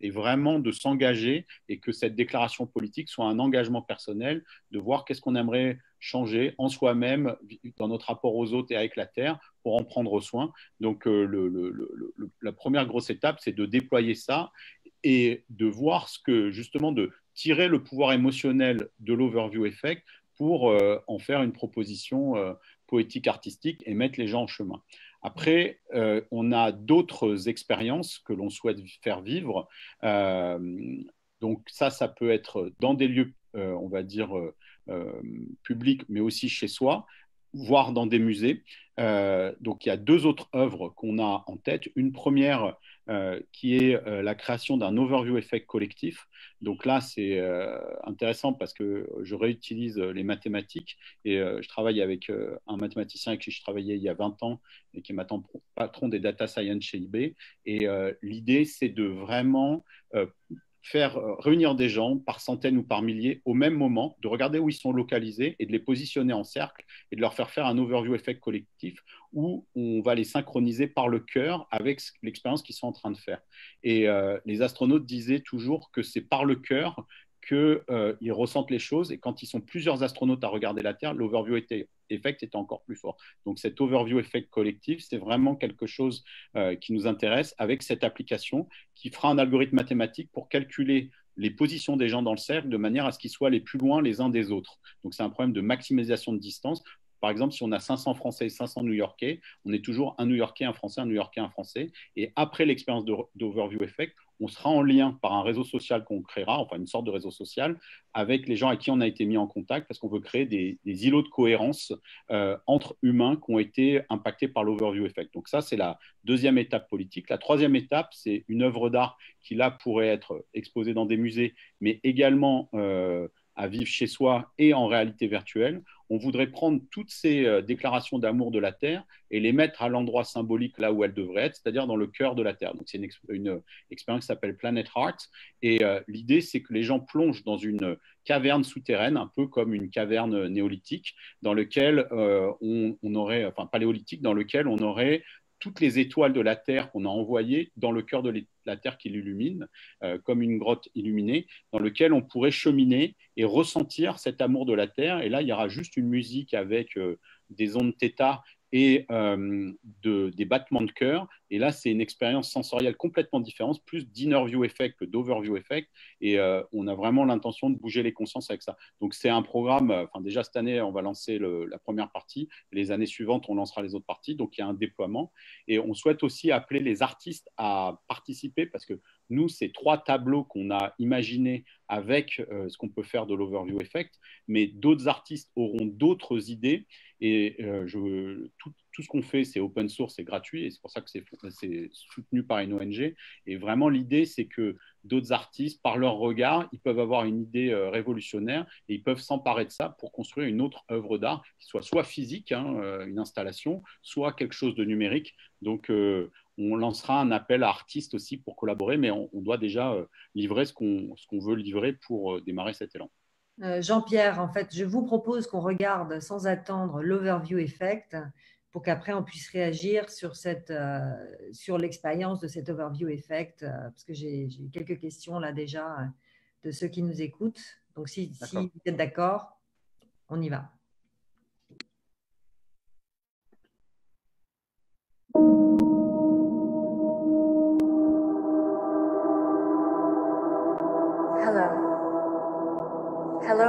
et vraiment de s'engager et que cette déclaration politique soit un engagement personnel, de voir qu'est-ce qu'on aimerait changer en soi-même, dans notre rapport aux autres et avec la Terre, pour en prendre soin. Donc euh, la première grosse étape, c'est de déployer ça et de voir ce que justement de tirer le pouvoir émotionnel de l'overview effect pour euh, en faire une proposition euh, poétique artistique et mettre les gens en chemin. Après, on a d'autres expériences que l'on souhaite faire vivre. donc ça, ça peut être dans des lieux, on va dire, publics, mais aussi chez soi, voire dans des musées. donc il y a deux autres œuvres qu'on a en tête. Une première euh, qui est euh, la création d'un overview effect collectif. Donc là, c'est euh, intéressant parce que je réutilise les mathématiques et je travaille avec un mathématicien avec qui je travaillais il y a 20 ans et qui est maintenant patron des data science chez eBay. Et l'idée, c'est de vraiment faire euh, réunir des gens par centaines ou par milliers au même moment, de regarder où ils sont localisés et de les positionner en cercle et de leur faire faire un overview effect collectif où on va les synchroniser par le cœur avec l'expérience qu'ils sont en train de faire. Et euh, les astronautes disaient toujours que c'est par le cœur qu'ils euh, ressentent les choses et quand ils sont plusieurs astronautes à regarder la Terre, l'overview effect était encore plus fort. Donc cet overview effect collectif, c'est vraiment quelque chose euh, qui nous intéresse avec cette application qui fera un algorithme mathématique pour calculer les positions des gens dans le cercle de manière à ce qu'ils soient les plus loin les uns des autres. Donc c'est un problème de maximisation de distance par exemple, si on a 500 Français et 500 New-Yorkais, on est toujours un New-Yorkais, un Français, un New-Yorkais, un Français. Et après l'expérience d'Overview Effect, on sera en lien par un réseau social qu'on créera, enfin une sorte de réseau social, avec les gens avec qui on a été mis en contact, parce qu'on veut créer des, îlots de cohérence euh, entre humains qui ont été impactés par l'Overview Effect. Donc ça, c'est la deuxième étape politique. La troisième étape, c'est une œuvre d'art qui, là, pourrait être exposée dans des musées, mais également... Euh, à vivre chez soi et en réalité virtuelle, on voudrait prendre toutes ces euh, déclarations d'amour de la Terre et les mettre à l'endroit symbolique là où elles devraient être, c'est-à-dire dans le cœur de la Terre. Donc c'est une, expérience qui s'appelle Planet Heart. Et euh, l'idée, c'est que les gens plongent dans une caverne souterraine, un peu comme une caverne néolithique, dans lequel euh, on, aurait, enfin paléolithique, dans lequel on aurait toutes les étoiles de la Terre qu'on a envoyées dans le cœur de la Terre qui l'illumine, comme une grotte illuminée, dans lequel on pourrait cheminer et ressentir cet amour de la Terre. Et là, il y aura juste une musique avec des ondes θ et euh, de, des battements de cœur. Et là, c'est une expérience sensorielle complètement différente, plus d'inner view effect que d'overview effect. Et euh, on a vraiment l'intention de bouger les consciences avec ça. Donc, c'est un programme, euh, enfin, déjà cette année, on va lancer la première partie. Les années suivantes, on lancera les autres parties. Donc, il y a un déploiement. Et on souhaite aussi appeler les artistes à participer parce que nous, c'est trois tableaux qu'on a imaginés avec ce qu'on peut faire de l'overview effect, mais d'autres artistes auront d'autres idées et euh, tout, ce qu'on fait, c'est open source, c'est gratuit, et c'est pour ça que c'est soutenu par une ONG. Et vraiment, l'idée, c'est que d'autres artistes, par leur regard, ils peuvent avoir une idée euh, révolutionnaire et ils peuvent s'emparer de ça pour construire une autre œuvre d'art qui soit soit physique, hein, euh, une installation, soit quelque chose de numérique. Donc, on lancera un appel à artistes aussi pour collaborer, mais on, doit déjà livrer ce qu'on veut livrer pour démarrer cet élan. Euh, Jean-Pierre, en fait, je vous propose qu'on regarde sans attendre l'overview effect pour qu'après on puisse réagir sur, cette, euh, sur l'expérience de cet overview effect, euh, parce que j'ai quelques questions là déjà de ceux qui nous écoutent. Donc si, si vous êtes d'accord, on y va.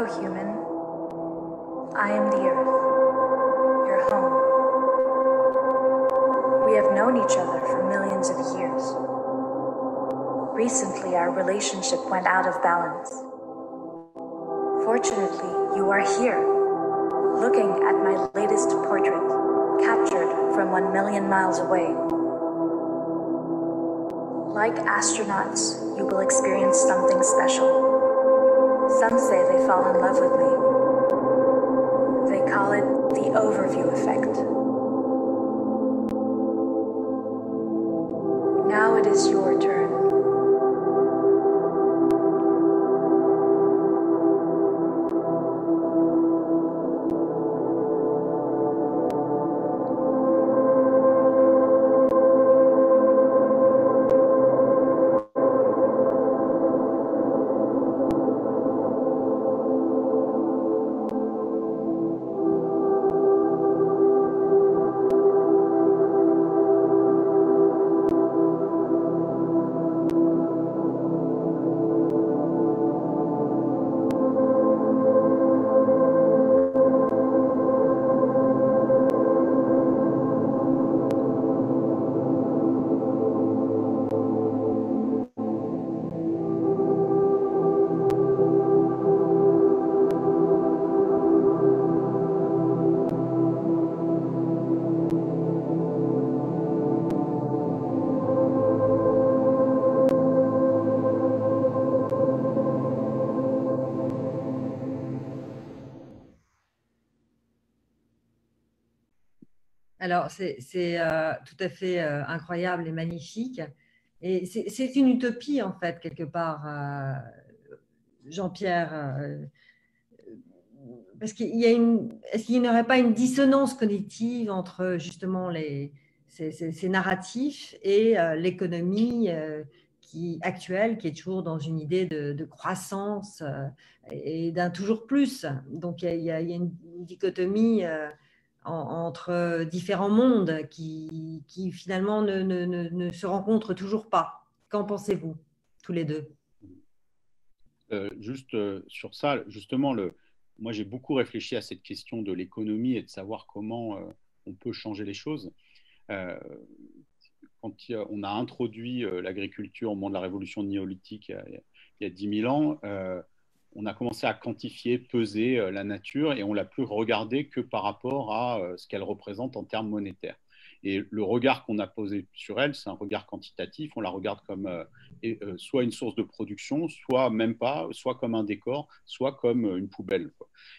Human. I am the Earth, your home. We have known each other for millions of years. Recently, our relationship went out of balance. Fortunately, you are here, looking at my latest portrait, captured from one million miles away. Like astronauts, you will experience something special. Some say they fall in love with me. They call it the overview effect. Alors, c'est euh, tout à fait euh, incroyable et magnifique. Et c'est une utopie, en fait, quelque part, euh, Jean-Pierre. parce qu'il y a une. Est-ce qu'il n'y aurait pas une dissonance cognitive entre, justement, les, ces, narratifs et l'économie qui, actuelle, qui est toujours dans une idée de, croissance et d'un toujours plus? Donc, il y, a, une dichotomie entre différents mondes qui, finalement ne, se rencontrent toujours pas. Qu'en pensez-vous, tous les deux? Euh, Juste euh, sur ça, justement, moi j'ai beaucoup réfléchi à cette question de l'économie et de savoir comment euh, on peut changer les choses. quand on a introduit l'agriculture au moment de la révolution néolithique il y a, 10 000 ans, on a commencé à quantifier, peser euh, la nature et on l'a plus regardée que par rapport à euh, ce qu'elle représente en termes monétaires. Et le regard qu'on a posé sur elle, c'est un regard quantitatif. On la regarde comme euh, soit une source de production, soit même pas, soit comme un décor, soit comme une poubelle.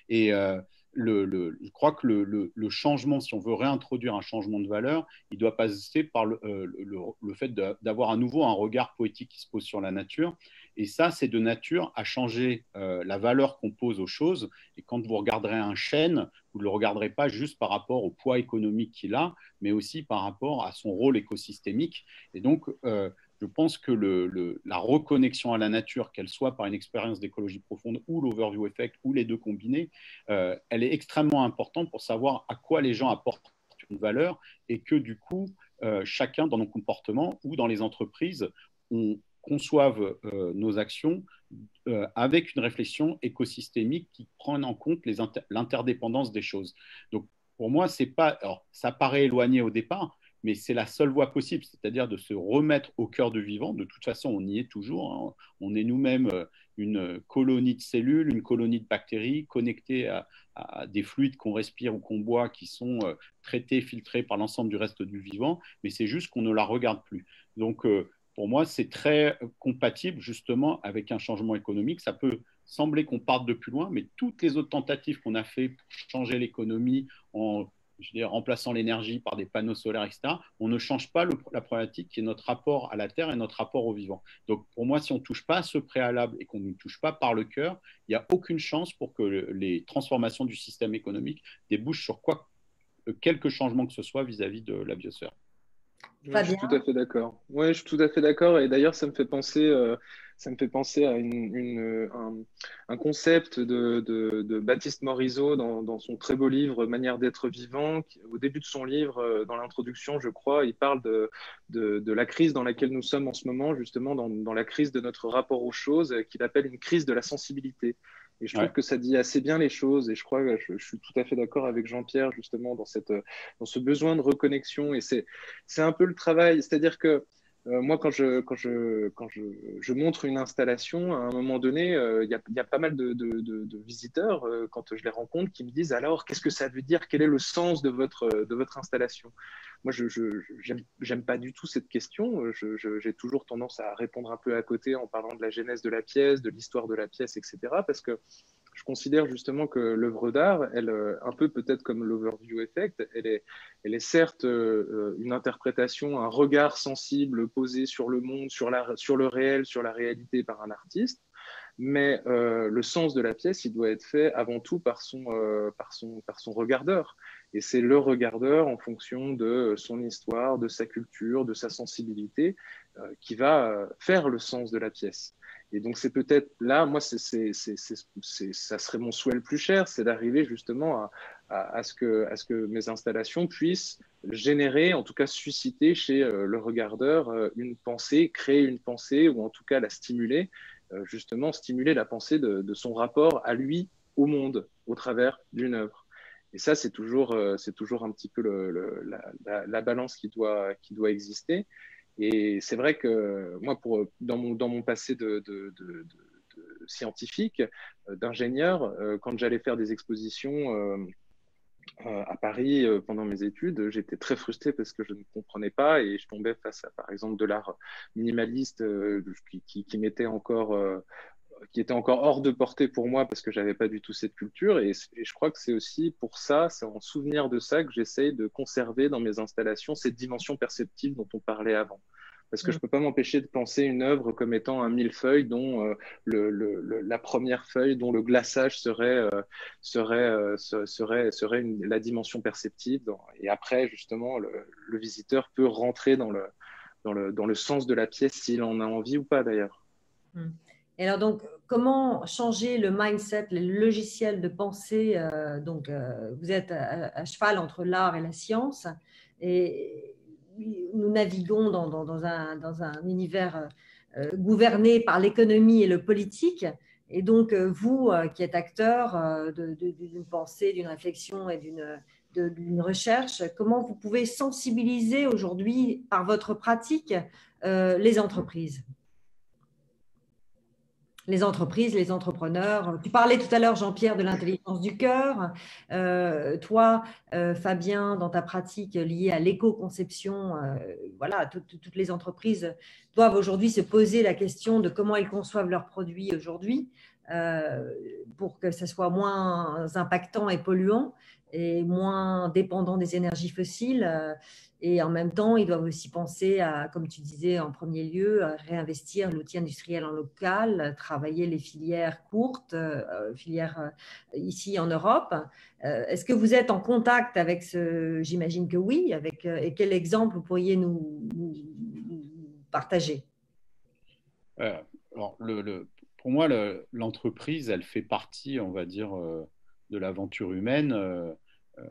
Et je crois que le, changement, si on veut réintroduire un changement de valeur, il doit passer par le fait d'avoir à nouveau un regard poétique qui se pose sur la nature. Et ça, c'est de nature à changer la valeur qu'on pose aux choses. Et quand vous regarderez un chêne, vous ne le regarderez pas juste par rapport au poids économique qu'il a, mais aussi par rapport à son rôle écosystémique. Et donc, je pense que la reconnexion à la nature, qu'elle soit par une expérience d'écologie profonde ou l'overview effect ou les deux combinés, euh, elle est extrêmement importante pour savoir à quoi les gens apportent une valeur et que du coup, euh, chacun dans nos comportements ou dans les entreprises, on conçoive euh, nos actions avec une réflexion écosystémique qui prenne en compte l'interdépendance des choses. Donc, pour moi, c'est pas, ça paraît éloigné au départ, mais c'est la seule voie possible, c'est-à-dire de se remettre au cœur du vivant. De toute façon, on y est toujours. Hein. On est nous-mêmes euh, une colonie de cellules, une colonie de bactéries connectées à, des fluides qu'on respire ou qu'on boit qui sont euh, traités, filtrés par l'ensemble du reste du vivant, mais c'est juste qu'on ne la regarde plus. Donc, euh, pour moi, c'est très compatible justement avec un changement économique. Ça peut sembler qu'on parte de plus loin, mais toutes les autres tentatives qu'on a fait pour changer l'économie en remplaçant l'énergie par des panneaux solaires, etc., on ne change pas la problématique qui est notre rapport à la Terre et notre rapport au vivant. Donc pour moi, si on ne touche pas à ce préalable et qu'on ne touche pas par le cœur, il n'y a aucune chance pour que les transformations du système économique débouchent sur quelque changement que ce soit vis-à-vis de la biosphère. Je suis tout à fait d'accord. Oui, je suis tout à fait d'accord. Et d'ailleurs, ça me fait penser, euh, ça me fait penser à une, un, concept de, de, Baptiste Morisot dans, dans, son très beau livre Manière d'être vivant. au début de son livre, euh, dans l'introduction, je crois, il parle de, de, la crise dans laquelle nous sommes en ce moment, justement dans, dans la crise de notre rapport aux choses, qu'il appelle une crise de la sensibilité. Et je trouve que ça dit assez bien les choses. Et je crois que je, je suis tout à fait d'accord avec Jean-Pierre, justement, dans, cette, dans ce besoin de reconnexion. Et c'est un peu le travail. C'est-à-dire que euh, moi, quand, je, quand, je, quand je, je, montre une installation, à un moment donné, euh, il y, a, y, a, pas mal de, de, de, visiteurs, euh, quand je les rencontre, qui me disent alors, qu'est-ce que ça veut dire? Quel est le sens de votre, de votre installation? Moi, je n'aime pas du tout cette question. J'ai toujours tendance à répondre un peu à côté en parlant de la genèse de la pièce, de l'histoire de la pièce, etc. Parce que je considère justement que l'œuvre d'art, elle, euh, un peu peut-être comme l'overview effect, elle est, elle est certes euh, une interprétation, un regard sensible posé sur le monde, sur, la, sur le réel, sur la réalité par un artiste, mais euh, le sens de la pièce, il doit être fait avant tout par son, par son, par son regardeur. Et c'est le regardeur en fonction de son histoire, de sa culture, de sa sensibilité, qui va faire le sens de la pièce. Et donc, c'est peut-être là, moi, ça serait mon souhait le plus cher, c'est d'arriver justement à, ce que, mes installations puissent générer, en tout cas susciter chez euh, le regardeur euh, une pensée, créer une pensée, ou en tout cas la stimuler, euh, justement stimuler la pensée de, son rapport à lui, au monde, au travers d'une œuvre. Et ça, c'est toujours, c'est toujours un petit peu la, la, balance qui doit, qui doit exister. Et c'est vrai que moi, pour, dans, mon, dans mon passé de, scientifique, euh, d'ingénieur, euh, quand j'allais faire des expositions euh, à Paris pendant mes études, j'étais très frustré parce que je ne comprenais pas et je tombais face à, par exemple, de l'art minimaliste qui, qui, qui m'était encore qui était encore hors de portée pour moi parce que j'avais pas du tout cette culture. Et, je crois que c'est aussi pour ça, c'est en souvenir de ça que j'essaye de conserver dans mes installations cette dimension perceptive dont on parlait avant. Parce que je mm. peux pas m'empêcher de penser une œuvre comme étant un millefeuille dont euh, le, le, la première feuille, dont le glaçage serait, euh, serait, euh, serait, serait une, la dimension perceptive. et après, justement, le, le, visiteur peut rentrer dans le, dans, le, dans le sens de la pièce s'il en a envie ou pas d'ailleurs. Mm. Et alors, donc, comment changer le mindset, le logiciel de pensée euh, Donc, euh, vous êtes à, cheval entre l'art et la science, et nous naviguons dans, un, univers euh, gouverné par l'économie et le politique. Et donc, vous qui êtes acteur d'une pensée, d'une réflexion et d'une recherche, comment vous pouvez sensibiliser aujourd'hui par votre pratique les entreprises? Les entreprises, les entrepreneurs. Tu parlais tout à l'heure, Jean-Pierre, de l'intelligence du cœur. Euh, toi, euh, Fabien, dans ta pratique liée à l'éco-conception, euh, voilà, toutes les entreprises doivent aujourd'hui se poser la question de comment elles conçoivent leurs produits aujourd'hui. pour que ça soit moins impactant et polluant et moins dépendant des énergies fossiles. Et en même temps, ils doivent aussi penser à, comme tu disais en premier lieu, réinvestir l'outil industriel en local, travailler les filières courtes, euh, filières euh, ici en Europe. Euh, est-ce que vous êtes en contact avec ce, j'imagine que oui, avec, et quel exemple pourriez nous, partager? Alors, le, Pour moi, l'entreprise, elle fait partie, on va dire, de l'aventure humaine euh,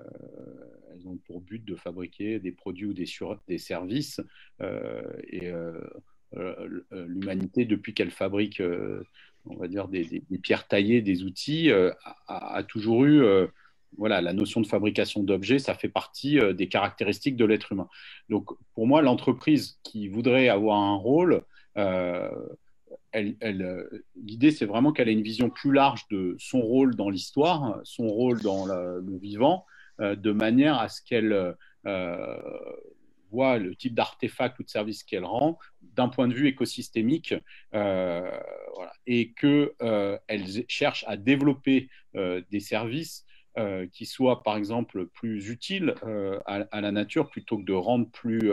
elles ont pour but de fabriquer des produits ou des, services. Euh, et euh, l'humanité, depuis qu'elle fabrique, on va dire, des, pierres taillées, des outils, a, toujours eu voilà, la notion de fabrication d'objets, ça fait partie des caractéristiques de l'être humain. Donc, pour moi, l'entreprise qui voudrait avoir un rôle, l'idée, c'est vraiment qu'elle ait une vision plus large de son rôle dans l'histoire, son rôle dans le vivant, euh, de manière à ce qu'elle euh, voit le type d'artefact ou de service qu'elle rend d'un point de vue écosystémique euh, et qu'elle cherche à développer des services qui soient par exemple plus utiles à, la nature plutôt que de rendre plus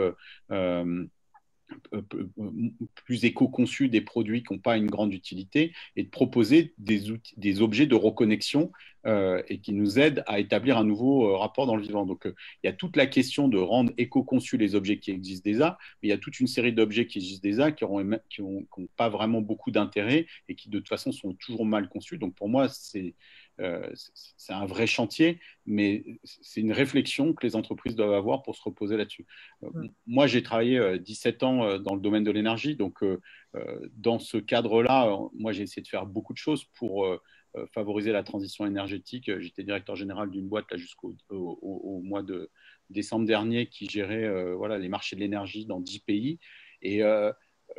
plus éco-conçus des produits qui n'ont pas une grande utilité et de proposer des, objets de reconnexion euh, et qui nous aident à établir un nouveau euh, rapport dans le vivant. Donc, euh, il y a toute la question de rendre éco-conçus les objets qui existent déjà, mais il y a toute une série d'objets qui existent déjà qui n'ont pas vraiment beaucoup d'intérêt et qui, de toute façon, sont toujours mal conçus. Donc, pour moi, c'est euh, c'est un vrai chantier, mais c'est une réflexion que les entreprises doivent avoir pour se reposer là-dessus. Euh, moi, j'ai travaillé 17 euh, ans dans le domaine de l'énergie, donc dans ce cadre-là, moi, j'ai essayé de faire beaucoup de choses pour favoriser la transition énergétique. J'étais directeur général d'une boîte là jusqu'au au, mois de décembre dernier qui gérait voilà, les marchés de l'énergie dans 10 pays. Et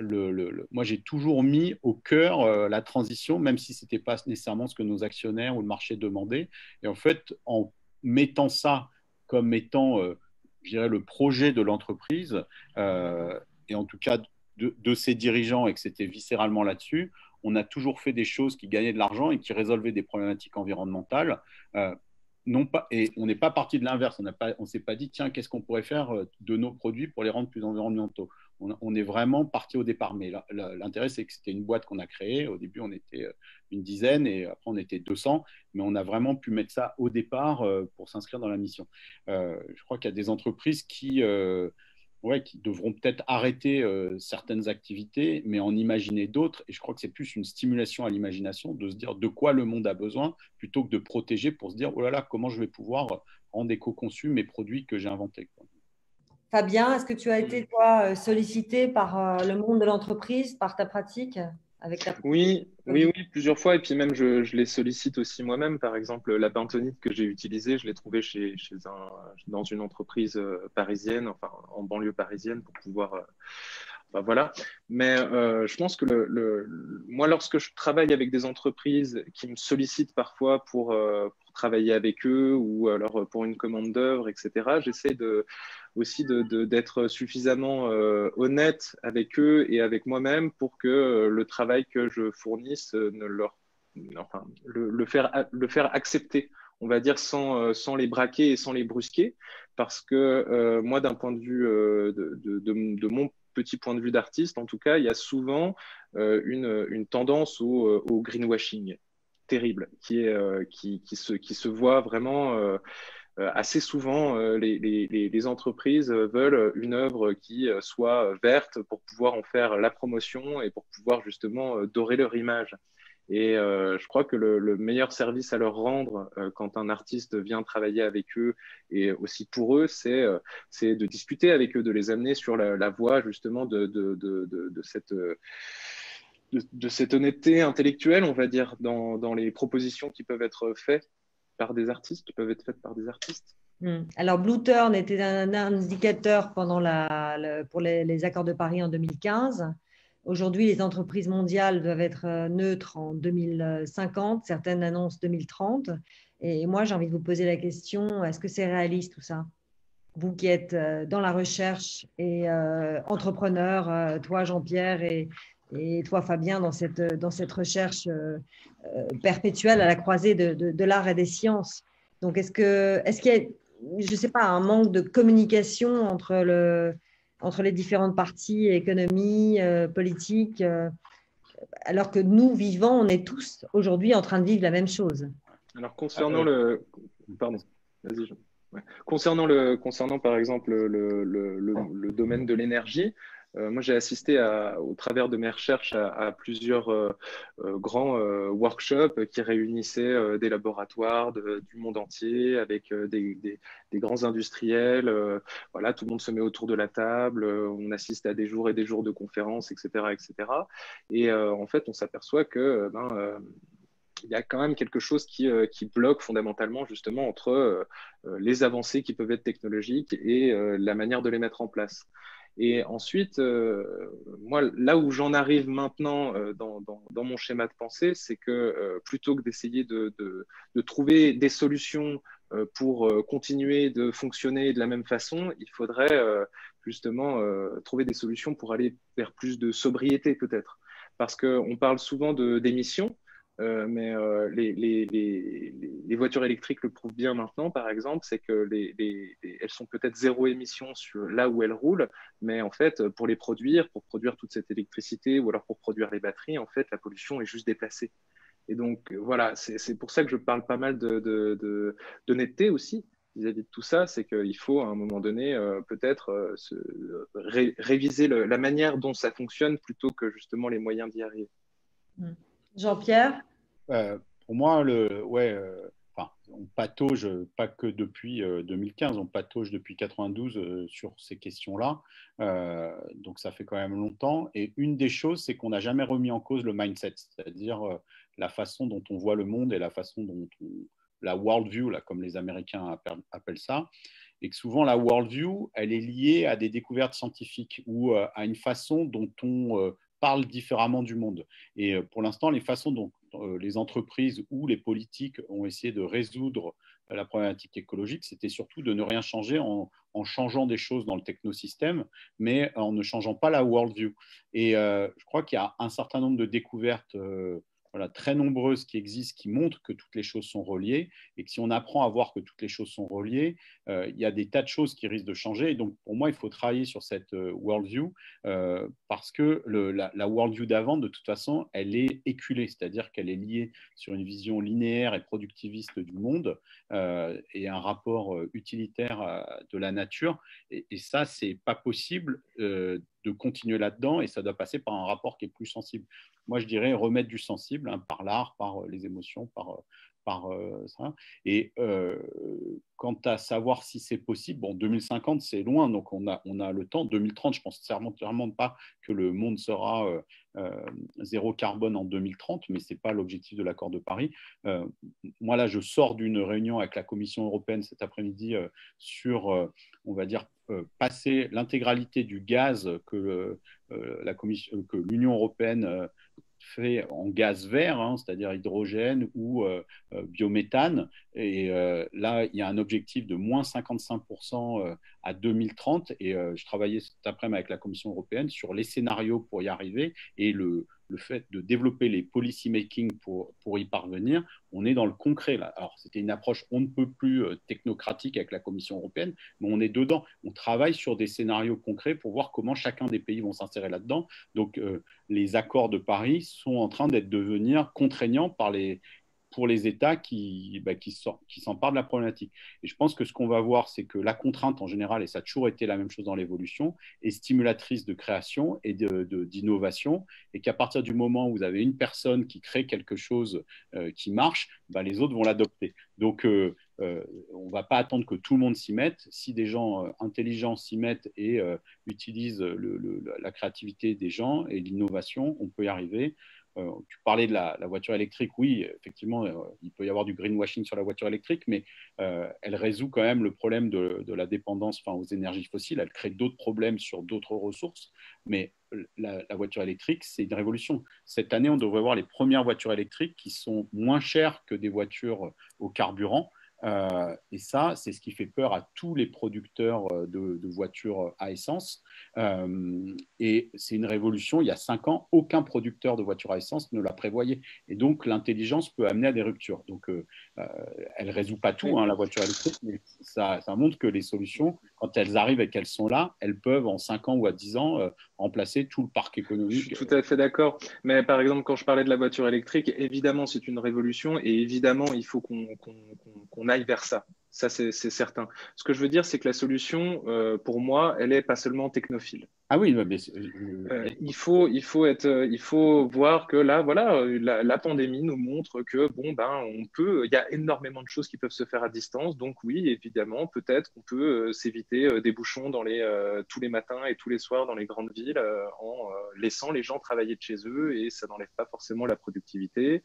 moi, j'ai toujours mis au cœur euh, la transition, même si ce n'était pas nécessairement ce que nos actionnaires ou le marché demandaient. Et en fait, en mettant ça comme étant, euh, je dirais, le projet de l'entreprise, euh, et en tout cas de, ses dirigeants, et que c'était viscéralement là-dessus, on a toujours fait des choses qui gagnaient de l'argent et qui résolvaient des problématiques environnementales. et on n'est pas parti de l'inverse. On ne s'est pas dit, tiens, qu'est-ce qu'on pourrait faire de nos produits pour les rendre plus environnementaux on, est vraiment parti au départ. Mais l'intérêt, c'est que c'était une boîte qu'on a créée. Au début, on était euh, une dizaine et après, on était 200. Mais on a vraiment pu mettre ça au départ euh, pour s'inscrire dans la mission. Euh, je crois qu'il y a des entreprises qui, ouais, qui devront peut-être arrêter certaines activités, mais en imaginer d'autres. Et je crois que c'est plus une stimulation à l'imagination de se dire de quoi le monde a besoin plutôt que de protéger pour se dire oh là là, comment je vais pouvoir rendre éco-conçus mes produits que j'ai inventés. Fabien, est-ce que tu as été, toi, euh, sollicité par euh, le monde de l'entreprise, par ta pratique avec ta... Oui, oui, oui, plusieurs fois. Et puis même, je, les sollicite aussi moi-même. Par exemple, la bentonite que j'ai utilisée, je l'ai trouvée chez, chez un, dans une entreprise euh, parisienne, enfin en banlieue parisienne, pour pouvoir voilà. Mais je pense que le, moi, lorsque je travaille avec des entreprises qui me sollicitent parfois pour, pour travailler avec eux ou alors pour une commande d'œuvre, etc., j'essaie de, aussi d'être de, suffisamment euh, honnête avec eux et avec moi-même pour que euh, le travail que je fournisse euh, ne leur, enfin, le, faire, le faire accepter, on va dire, sans, sans les braquer et sans les brusquer. Parce que moi, d'un point de vue de, de, mon petit point de vue d'artiste, en tout cas, il y a souvent une, une, tendance au, greenwashing terrible qui, est, qui, qui, se, qui se voit vraiment euh, assez souvent, euh, les, les, entreprises veulent une œuvre qui euh, soit verte pour pouvoir en faire la promotion et pour pouvoir justement dorer leur image. Et je crois que le, meilleur service à leur rendre quand un artiste vient travailler avec eux et aussi pour eux, c'est de discuter avec eux, de les amener sur la, voie justement de, de, de cette... De, cette honnêteté intellectuelle, on va dire, dans, dans les propositions qui peuvent être faites par des artistes, qui peuvent être faites par des artistes. Hmm. Alors, Blue Turn était un, indicateur pendant la, pour les, accords de Paris en 2015. Aujourd'hui, les entreprises mondiales doivent être euh, neutres en 2050, certaines annoncent 2030. Et moi, j'ai envie de vous poser la question, est-ce que c'est réaliste tout ça? Vous qui êtes dans la recherche et entrepreneur, toi Jean-Pierre et, et toi Fabien dans cette, dans cette recherche perpétuelle à la croisée de, de, l'art et des sciences. Donc est-ce que est-ce qu'il y a, je ne sais pas, un manque de communication entre, le, entre les différentes parties, économie, politique alors que nous, vivants, on est tous aujourd'hui en train de vivre la même chose? Alors, concernant le. Pardon, vas-y, Concernant, le, concernant par exemple le, le, domaine de l'énergie, euh, moi j'ai assisté au travers de mes recherches à, plusieurs euh, euh, grands workshops qui réunissaient des laboratoires du monde entier avec des, des, grands industriels. voilà, tout le monde se met autour de la table, on assiste à des jours et des jours de conférences, etc. etc. Et en fait, on s'aperçoit que ben, il y a quand même quelque chose qui, euh, bloque fondamentalement justement entre euh, euh, les avancées qui peuvent être technologiques et la manière de les mettre en place. Et ensuite, moi, là où j'en arrive maintenant dans, dans, mon schéma de pensée, c'est que plutôt que d'essayer de, de, de, trouver des solutions pour continuer de fonctionner de la même façon, il faudrait justement trouver des solutions pour aller vers plus de sobriété peut-être. Parce qu'on parle souvent d'émissions, euh, mais euh, les, voitures électriques le prouvent bien maintenant, par exemple, c'est que elles sont peut-être zéro émission là où elles roulent, mais en fait, pour les produire, pour produire toute cette électricité ou alors pour produire les batteries, en fait, la pollution est juste déplacée. Et donc, voilà, c'est pour ça que je parle pas mal d'honnêteté de, de, aussi vis-à-vis de tout ça, c'est qu'il faut à un moment donné euh, peut-être réviser la manière dont ça fonctionne plutôt que justement les moyens d'y arriver. Mmh. Jean-Pierre euh, Pour moi, ouais, euh, on patauge pas que depuis 2015, euh, on patauge depuis 92 sur ces questions-là. donc ça fait quand même longtemps. Et une des choses, c'est qu'on n'a jamais remis en cause le mindset, c'est-à-dire la façon dont on voit le monde et la façon dont on, la worldview, là, comme les Américains appellent ça, et que souvent la worldview, elle est liée à des découvertes scientifiques ou à une façon dont on parle différemment du monde. Et euh, pour l'instant, les façons dont euh, les entreprises ou les politiques ont essayé de résoudre la problématique écologique, c'était surtout de ne rien changer en, changeant des choses dans le technosystème, mais en ne changeant pas la worldview. Et euh, je crois qu'il y a un certain nombre de découvertes très nombreuses qui existent, qui montrent que toutes les choses sont reliées, et que si on apprend à voir que toutes les choses sont reliées, euh, il y a des tas de choses qui risquent de changer. Et donc, pour moi, il faut travailler sur cette euh, worldview, euh, parce que la, worldview d'avant, de toute façon, elle est éculée, c'est-à-dire qu'elle est liée sur une vision linéaire et productiviste du monde, et un rapport utilitaire de la nature. Et, et ça, c'est pas possible de continuer là-dedans, et ça doit passer par un rapport qui est plus sensible. Moi je dirais remettre du sensible hein, par l'art, par euh, les émotions, par, euh, euh, ça. Et quant à savoir si c'est possible, bon, 2050 c'est loin, donc on a, on a le temps. 2030, je pense clairement pas que le monde sera zéro carbone en 2030, mais ce n'est pas l'objectif de l'accord de Paris. moi là, je sors d'une réunion avec la Commission européenne cet après-midi sur, on va dire, passer l'intégralité du gaz que l'Union européenne fait en gaz vert, hein, c'est-à-dire hydrogène ou euh, euh, biométhane. Et euh, là, il y a un objectif de moins 55% à 2030. Et je travaillais cet après-midi avec la Commission européenne sur les scénarios pour y arriver et le, le fait de développer les policy making pour, pour y parvenir, on est dans le concret là. Alors c'était une approche on ne peut plus euh, technocratique avec la Commission européenne, mais on est dedans. On travaille sur des scénarios concrets pour voir comment chacun des pays vont s'insérer là-dedans. Donc euh, les accords de Paris sont en train d'être devenir contraignants par les, pour les États qui, bah, qui, s'emparent de la problématique. Et je pense que ce qu'on va voir, c'est que la contrainte en général, et ça a toujours été la même chose dans l'évolution, est stimulatrice de création et d'innovation, de, et qu'à partir du moment où vous avez une personne qui crée quelque chose euh, qui marche, bah, les autres vont l'adopter. Donc, euh, euh, on ne va pas attendre que tout le monde s'y mette. Si des gens intelligents s'y mettent et utilisent la créativité des gens et l'innovation, on peut y arriver. Euh, tu parlais de la, voiture électrique, oui, effectivement, euh, il peut y avoir du greenwashing sur la voiture électrique, mais euh, elle résout quand même le problème de, la dépendance aux énergies fossiles. Elle crée d'autres problèmes sur d'autres ressources, mais la, voiture électrique, c'est une révolution. Cette année, on devrait voir les premières voitures électriques qui sont moins chères que des voitures au carburant. Euh, et ça, c'est ce qui fait peur à tous les producteurs euh, de, voitures à essence. Euh, et c'est une révolution. Il y a cinq ans, aucun producteur de voitures à essence ne la prévoyait. Et donc, l'intelligence peut amener à des ruptures. Donc, elle ne résout pas tout, hein, la voiture électrique, mais ça, ça, montre que les solutions, quand elles arrivent et qu'elles sont là, elles peuvent, en cinq ans ou à dix ans, remplacer tout le parc économique. Je suis tout à fait d'accord. Mais par exemple, quand je parlais de la voiture électrique, évidemment, c'est une révolution et évidemment, il faut qu'on aille vers ça. Ça, c'est certain. Ce que je veux dire, c'est que la solution, euh, pour moi, elle est pas seulement technophile. Ah oui, mais euh, il faut, il faut être, euh, il faut voir que là, voilà, la, pandémie nous montre que bon ben, on peut, il y a énormément de choses qui peuvent se faire à distance. Donc oui, évidemment, peut-être qu'on peut, s'éviter des bouchons dans les, tous les matins et tous les soirs dans les grandes villes en laissant les gens travailler de chez eux et ça n'enlève pas forcément la productivité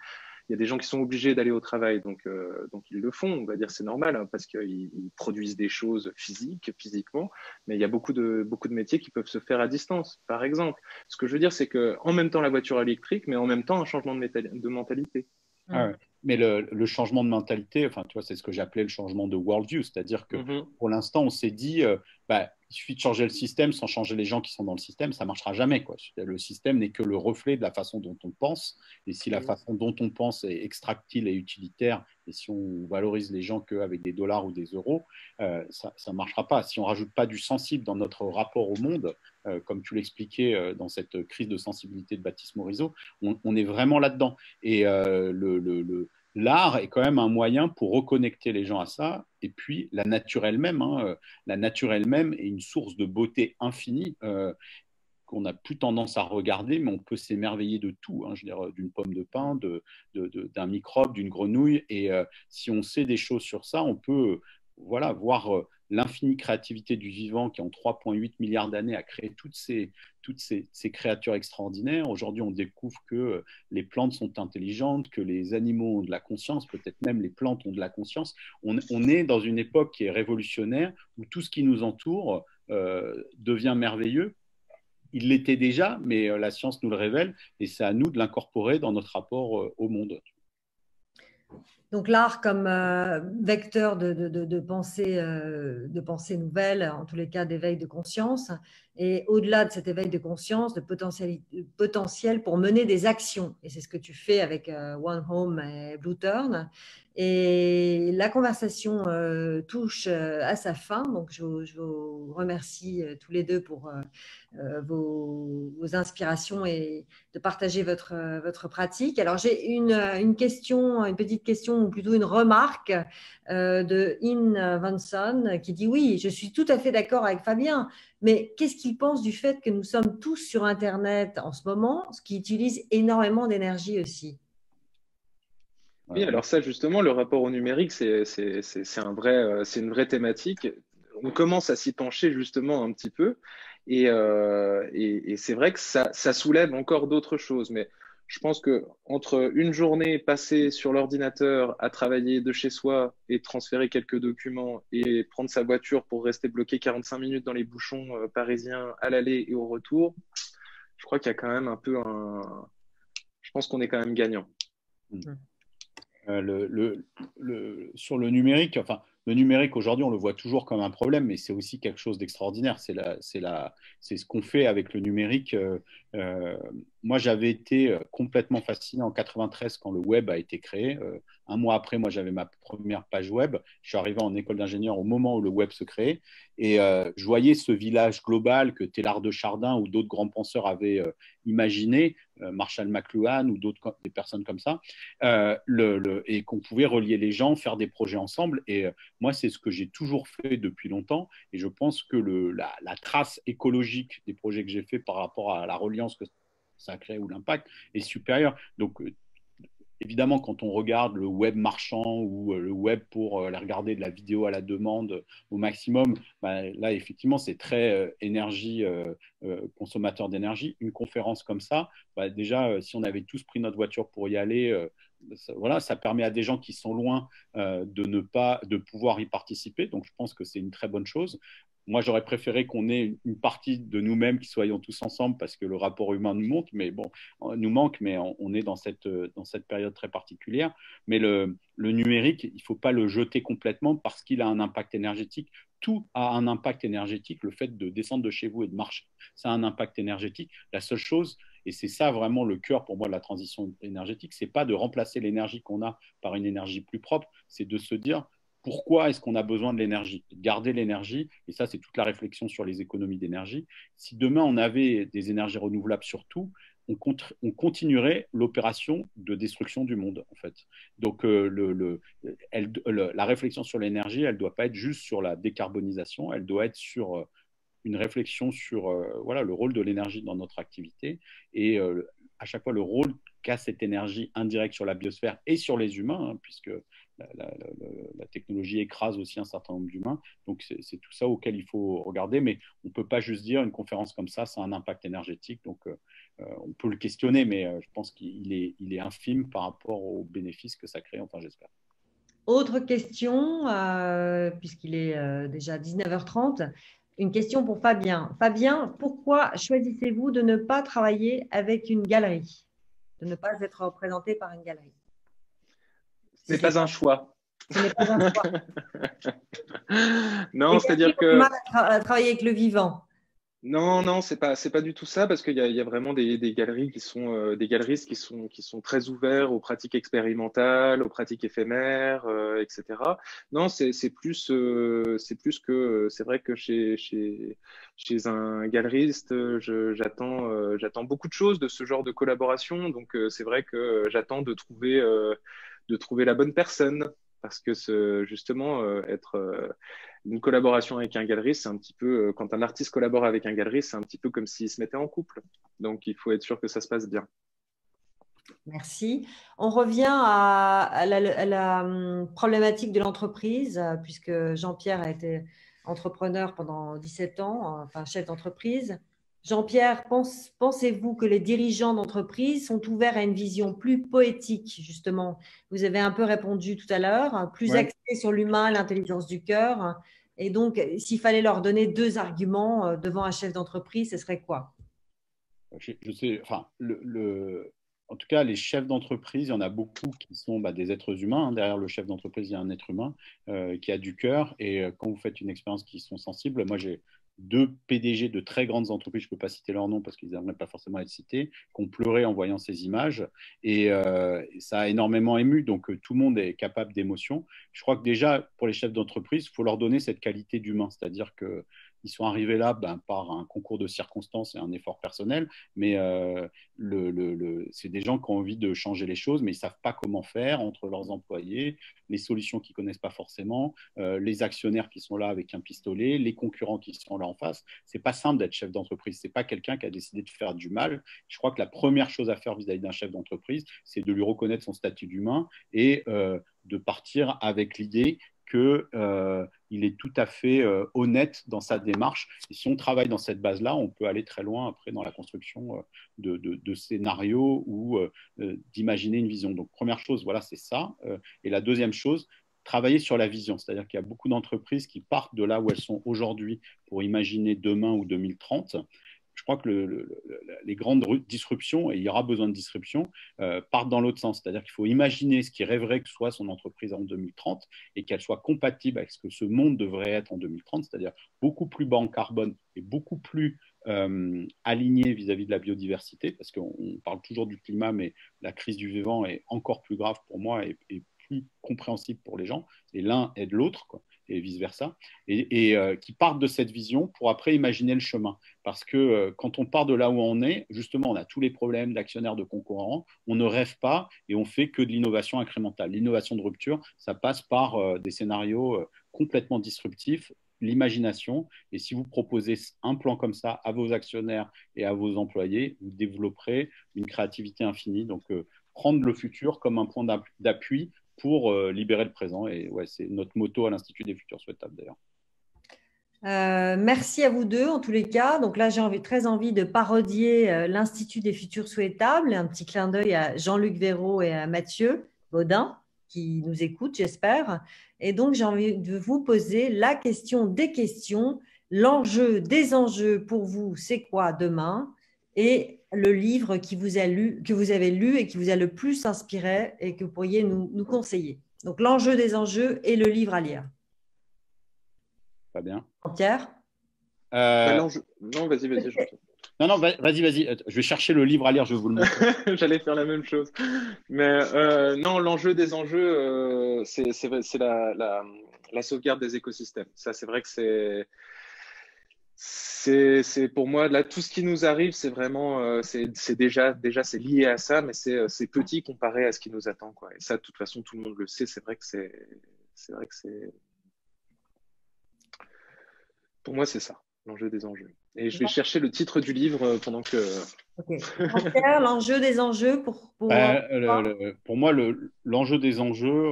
il y a des gens qui sont obligés d'aller au travail, donc, euh, donc ils le font, on va dire c'est normal, hein, parce qu'ils produisent des choses physiques, physiquement, mais il y a beaucoup de, beaucoup de métiers qui peuvent se faire à distance, par exemple. Ce que je veux dire, c'est qu'en même temps la voiture électrique, mais en même temps un changement de, de mentalité. Ah mais le, changement de mentalité, enfin, tu vois, c'est ce que j'appelais le changement de worldview, c'est-à-dire que mm-hmm. pour l'instant, on s'est dit, euh, bah, il suffit de changer le système sans changer les gens qui sont dans le système, ça ne marchera jamais. Quoi. Le système n'est que le reflet de la façon dont on pense. Et si la façon dont on pense est extractile et utilitaire, et si on valorise les gens qu'avec des dollars ou des euros, euh, ça ne marchera pas. Si on ne rajoute pas du sensible dans notre rapport au monde, euh, comme tu l'expliquais euh, dans cette crise de sensibilité de Baptiste Morisot, on, est vraiment là-dedans. Et le, le l'art est quand même un moyen pour reconnecter les gens à ça. Et puis la nature elle-même, hein, euh, la nature elle-même est une source de beauté infinie euh, qu'on a plus tendance à regarder, mais on peut s'émerveiller de tout. Hein, je veux dire, d'une pomme de pin, d'un microbe, d'une grenouille. Et euh, si on sait des choses sur ça, on peut voilà voir l'infinie créativité du vivant qui en 3,8 milliards d'années a créé toutes ces, créatures extraordinaires. Aujourd'hui, on découvre que euh, les plantes sont intelligentes, que les animaux ont de la conscience, peut-être même les plantes ont de la conscience. On, est dans une époque qui est révolutionnaire, où tout ce qui nous entoure euh, devient merveilleux. Il l'était déjà, mais euh, la science nous le révèle, et c'est à nous de l'incorporer dans notre rapport au monde. Donc l'art comme euh, vecteur de, pensée, euh, de pensée nouvelle, en tous les cas d'éveil de conscience, et au-delà de cet éveil de conscience, de potentiel, pour mener des actions. Et c'est ce que tu fais avec euh, One Home et Blue Turn. Et la conversation touche à sa fin, donc je, vous remercie tous les deux pour vos, inspirations et de partager votre, votre pratique. Alors j'ai une, question, une petite question, ou plutôt une remarque de In Vanson qui dit oui, je suis tout à fait d'accord avec Fabien, mais qu'est-ce qu'il pense du fait que nous sommes tous sur Internet en ce moment, ce qui utilise énormément d'énergie aussi? Oui, alors ça, justement, le rapport au numérique, c'est un vrai, euh, une vraie thématique. On commence à s'y pencher justement un petit peu. Et, euh, c'est vrai que ça, soulève encore d'autres choses. Mais je pense que entre une journée passée sur l'ordinateur à travailler de chez soi et transférer quelques documents et prendre sa voiture pour rester bloqué 45 minutes dans les bouchons euh, parisiens à l'aller et au retour, je crois qu'il y a quand même un peu un. Je pense qu'on est quand même gagnant. Mmh. Euh, le, le, sur le numérique, enfin, le numérique aujourd'hui, on le voit toujours comme un problème, mais c'est aussi quelque chose d'extraordinaire. C'est ce qu'on fait avec le numérique. Euh, euh, moi, j'avais été complètement fasciné en 93 quand le web a été créé. un mois après, moi, j'avais ma première page web. Je suis arrivé en école d'ingénieur au moment où le web se créait. Et je voyais ce village global que Télard de Chardin ou d'autres grands penseurs avaient imaginé euh, Marshall McLuhan ou d'autres des personnes comme ça, euh, et qu'on pouvait relier les gens, faire des projets ensemble. Et euh, moi, c'est ce que j'ai toujours fait depuis longtemps. Et je pense que la, trace écologique des projets que j'ai fait par rapport à la reliance que ça crée ou l'impact est supérieure. Donc, Évidemment, quand on regarde le web marchand ou euh, le web pour euh, aller regarder de la vidéo à la demande au maximum, bah, là, effectivement, c'est très euh, énergie, consommateur d'énergie. Une conférence comme ça, bah, déjà, si on avait tous pris notre voiture pour y aller, ça, voilà, ça permet à des gens qui sont loin de ne pas de pouvoir y participer. Donc, je pense que c'est une très bonne chose. Moi, j'aurais préféré qu'on ait une partie de nous-mêmes qui soyons tous ensemble parce que le rapport humain nous manque, mais bon, nous manque, mais on, est dans cette, dans cette période très particulière. Mais le, le numérique, il ne faut pas le jeter complètement parce qu'il a un impact énergétique. Tout a un impact énergétique. Le fait de descendre de chez vous et de marcher, ça a un impact énergétique. La seule chose, et c'est ça vraiment le cœur pour moi de la transition énergétique, c'est pas de remplacer l'énergie qu'on a par une énergie plus propre, c'est de se dire pourquoi est-ce qu'on a besoin de l'énergie Garder l'énergie, et ça c'est toute la réflexion sur les économies d'énergie. Si demain on avait des énergies renouvelables sur tout, on, continuerait l'opération de destruction du monde en fait. Donc euh, la réflexion sur l'énergie, elle ne doit pas être juste sur la décarbonisation, elle doit être sur euh, une réflexion sur euh, voilà, le rôle de l'énergie dans notre activité et à chaque fois le rôle qu'a cette énergie indirecte sur la biosphère et sur les humains, hein, puisque la, technologie écrase aussi un certain nombre d'humains. Donc c'est tout ça auquel il faut regarder, mais on ne peut pas juste dire une conférence comme ça, ça a un impact énergétique. Donc euh, euh, on peut le questionner, mais euh, je pense qu'il est, infime par rapport aux bénéfices que ça crée, enfin j'espère. Autre question, puisqu'il est déjà 19h30, une question pour Fabien. Fabien, pourquoi choisissez-vous de ne pas travailler avec une galerie, de ne pas être représenté par une galerie? Ce n'est pas un choix. Ce n'est pas un choix. non, c'est-à-dire que. Mal à travailler avec le vivant. Non, non, c'est pas, c'est pas du tout ça, parce qu'il y, y, a vraiment des, des galeries qui sont, euh, des galeristes qui sont, qui sont très ouverts aux pratiques expérimentales, aux pratiques éphémères, euh, etc. Non, c'est, c'est plus, euh, c'est plus que, c'est vrai que chez, chez, chez un galeriste, j'attends, j'attends beaucoup de choses de ce genre de collaboration. Donc, c'est vrai que j'attends de trouver de trouver la bonne personne. Parce que ce, justement, euh, être euh, une collaboration avec un galeriste, c'est un petit peu, euh, quand un artiste collabore avec un galeriste, c'est un petit peu comme s'il se mettait en couple. Donc, il faut être sûr que ça se passe bien. Merci. On revient à, la, hum, problématique de l'entreprise, puisque Jean-Pierre a été entrepreneur pendant 17 ans, enfin chef d'entreprise. Jean-Pierre, pensez-vous que les dirigeants d'entreprise sont ouverts à une vision plus poétique, justement? Vous avez un peu répondu tout à l'heure, plus axée sur l'humain, l'intelligence du cœur. Et donc, s'il fallait leur donner deux arguments euh, devant un chef d'entreprise, ce serait quoi? Je, sais, enfin, le, en tout cas, les chefs d'entreprise, il y en a beaucoup qui sont bah, des êtres humains. Hein. Derrière le chef d'entreprise, il y a un être humain euh, qui a du cœur. Et euh, quand vous faites une expérience qui sont sensibles, moi, j'ai deux PDG de très grandes entreprises, je ne peux pas citer leur nom parce qu'ils n'aimeraient pas forcément être cités, qui ont pleuré en voyant ces images. Et euh, ça a énormément ému, donc euh, tout le monde est capable d'émotion. Je crois que déjà, pour les chefs d'entreprise, il faut leur donner cette qualité d'humain, c'est-à-dire que ils sont arrivés là ben, par un concours de circonstances et un effort personnel, mais euh, c'est des gens qui ont envie de changer les choses, mais ils ne savent pas comment faire entre leurs employés, les solutions qu'ils ne connaissent pas forcément, euh, les actionnaires qui sont là avec un pistolet, les concurrents qui sont là en face. C'est pas simple d'être chef d'entreprise. C'est pas quelqu'un qui a décidé de faire du mal. Je crois que la première chose à faire vis-à-vis d'un chef d'entreprise, c'est de lui reconnaître son statut d'humain et euh, de partir avec l'idée qu'il euh, est tout à fait euh, honnête dans sa démarche. Et si on travaille dans cette base-là, on peut aller très loin après dans la construction euh, de, scénarios ou d'imaginer une vision. Donc, première chose, voilà, c'est ça. et la deuxième chose, travailler sur la vision. C'est-à-dire qu'il y a beaucoup d'entreprises qui partent de là où elles sont aujourd'hui pour imaginer demain ou 2030 je crois que les grandes disruptions, et il y aura besoin de disruption, euh, partent dans l'autre sens. C'est-à-dire qu'il faut imaginer ce qui rêverait que soit son entreprise en 2030 et qu'elle soit compatible avec ce que ce monde devrait être en 2030, c'est-à-dire beaucoup plus bas en carbone et beaucoup plus euh, aligné vis-à-vis de la biodiversité, parce qu'on parle toujours du climat, mais la crise du vivant est encore plus grave pour moi et, et plus compréhensible pour les gens. Et l'un aide l'autre et vice-versa, et, euh, qui partent de cette vision pour après imaginer le chemin. Parce que euh, quand on part de là où on est, justement, on a tous les problèmes d'actionnaires, de concurrents, on ne rêve pas et on fait que de l'innovation incrémentale. L'innovation de rupture, ça passe par euh, des scénarios complètement disruptifs, l'imagination. Et si vous proposez un plan comme ça à vos actionnaires et à vos employés, vous développerez une créativité infinie. Donc, prendre le futur comme un point d'appui pour euh, libérer le présent. Et ouais, c'est notre motto à l'Institut des futurs souhaitables d'ailleurs. Euh, merci à vous deux en tous les cas. Donc là, j'ai envie, très envie de parodier euh, l'Institut des futurs souhaitables. Un petit clin d'œil à Jean-Luc Véraud et à Mathieu Baudin qui nous écoutent, j'espère. Et donc, j'ai envie de vous poser la question des questions. l'enjeu des enjeux pour vous, c'est quoi demain? Et le livre qui vous a lu, que vous avez lu et qui vous a le plus inspiré et que vous pourriez nous, conseiller. Donc l'enjeu des enjeux et le livre à lire. Pas bien. Pierre euh, bah, Non, vas-y, vas-y. Non, non, vas-y, vas-y. Je vais chercher le livre à lire, je vais vous le montrer. J'allais faire la même chose. Mais euh, non, l'enjeu des enjeux, euh, c'est la, la, la, sauvegarde des écosystèmes. Ça, c'est vrai que c'est c'est pour moi là tout ce qui nous arrive c'est vraiment euh, c'est déjà déjà c'est lié à ça mais c'est petit comparé à ce qui nous attend quoi. Et ça de toute façon tout le monde le sait c'est vrai que c'est c'est vrai que c'est pour moi c'est ça l'enjeu des enjeux. Et je vais chercher le titre du livre euh, pendant que l'enjeu des enjeux pour pour, bah, pour moi l'enjeu des enjeux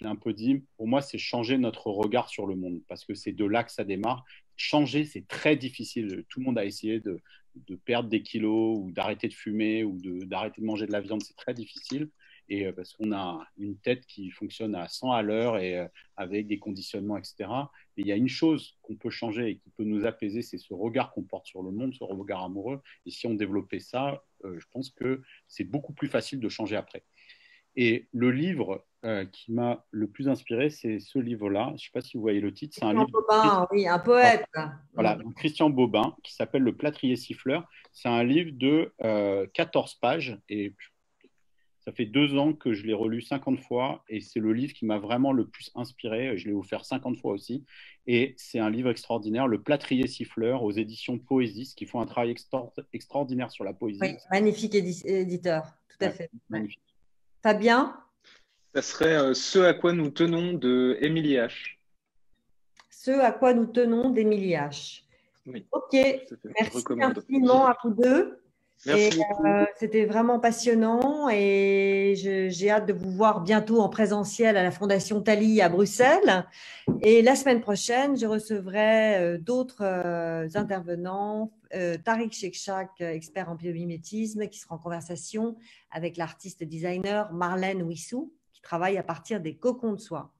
je l'ai un peu dit, pour moi, c'est changer notre regard sur le monde, parce que c'est de là que ça démarre. Changer, c'est très difficile. Tout le monde a essayé de, perdre des kilos ou d'arrêter de fumer ou d'arrêter de, manger de la viande, c'est très difficile. Et euh, parce qu'on a une tête qui fonctionne à 100 à l'heure et euh, avec des conditionnements, etc. Et il y a une chose qu'on peut changer et qui peut nous apaiser, c'est ce regard qu'on porte sur le monde, ce regard amoureux. Et si on développait ça, euh, je pense que c'est beaucoup plus facile de changer après. Et le livre euh, qui m'a le plus inspiré, c'est ce livre-là. Je ne sais pas si vous voyez le titre. C'est un livre. Bobin, oui, un poète. Voilà, Christian Bobin, qui s'appelle Le plâtrier siffleur. C'est un livre de 14 euh, pages et ça fait deux ans que je l'ai relu 50 fois et c'est le livre qui m'a vraiment le plus inspiré. Je l'ai offert 50 fois aussi. Et c'est un livre extraordinaire, Le plâtrier siffleur aux éditions Poésis, qui font un travail extraordinaire sur la poésie. Oui, magnifique éditeur, tout à fait. Magnifique. Fabien Ça serait euh, Ce à quoi nous tenons de Émilie H. Ce à quoi nous tenons d'Émilie H. Oui. Ok, merci infiniment à vous deux. Euh, c'était vraiment passionnant et j'ai hâte de vous voir bientôt en présentiel à la Fondation Tali à Bruxelles. Et la semaine prochaine, je recevrai euh, d'autres euh. Tariq Shekchak, expert en biomimétisme, qui sera en conversation avec l'artiste designer Marlène Wissou, qui travaille à partir des cocons de soie.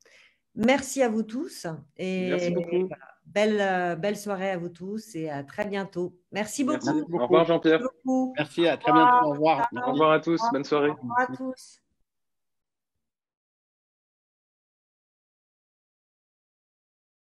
Merci à vous tous. Et Merci beaucoup. Belle, euh, belle soirée à vous tous et à très bientôt. Merci beaucoup. Au revoir Jean-Pierre. Merci, à très bientôt. Au revoir. Au revoir à tous. Bonne soirée. Au revoir à tous.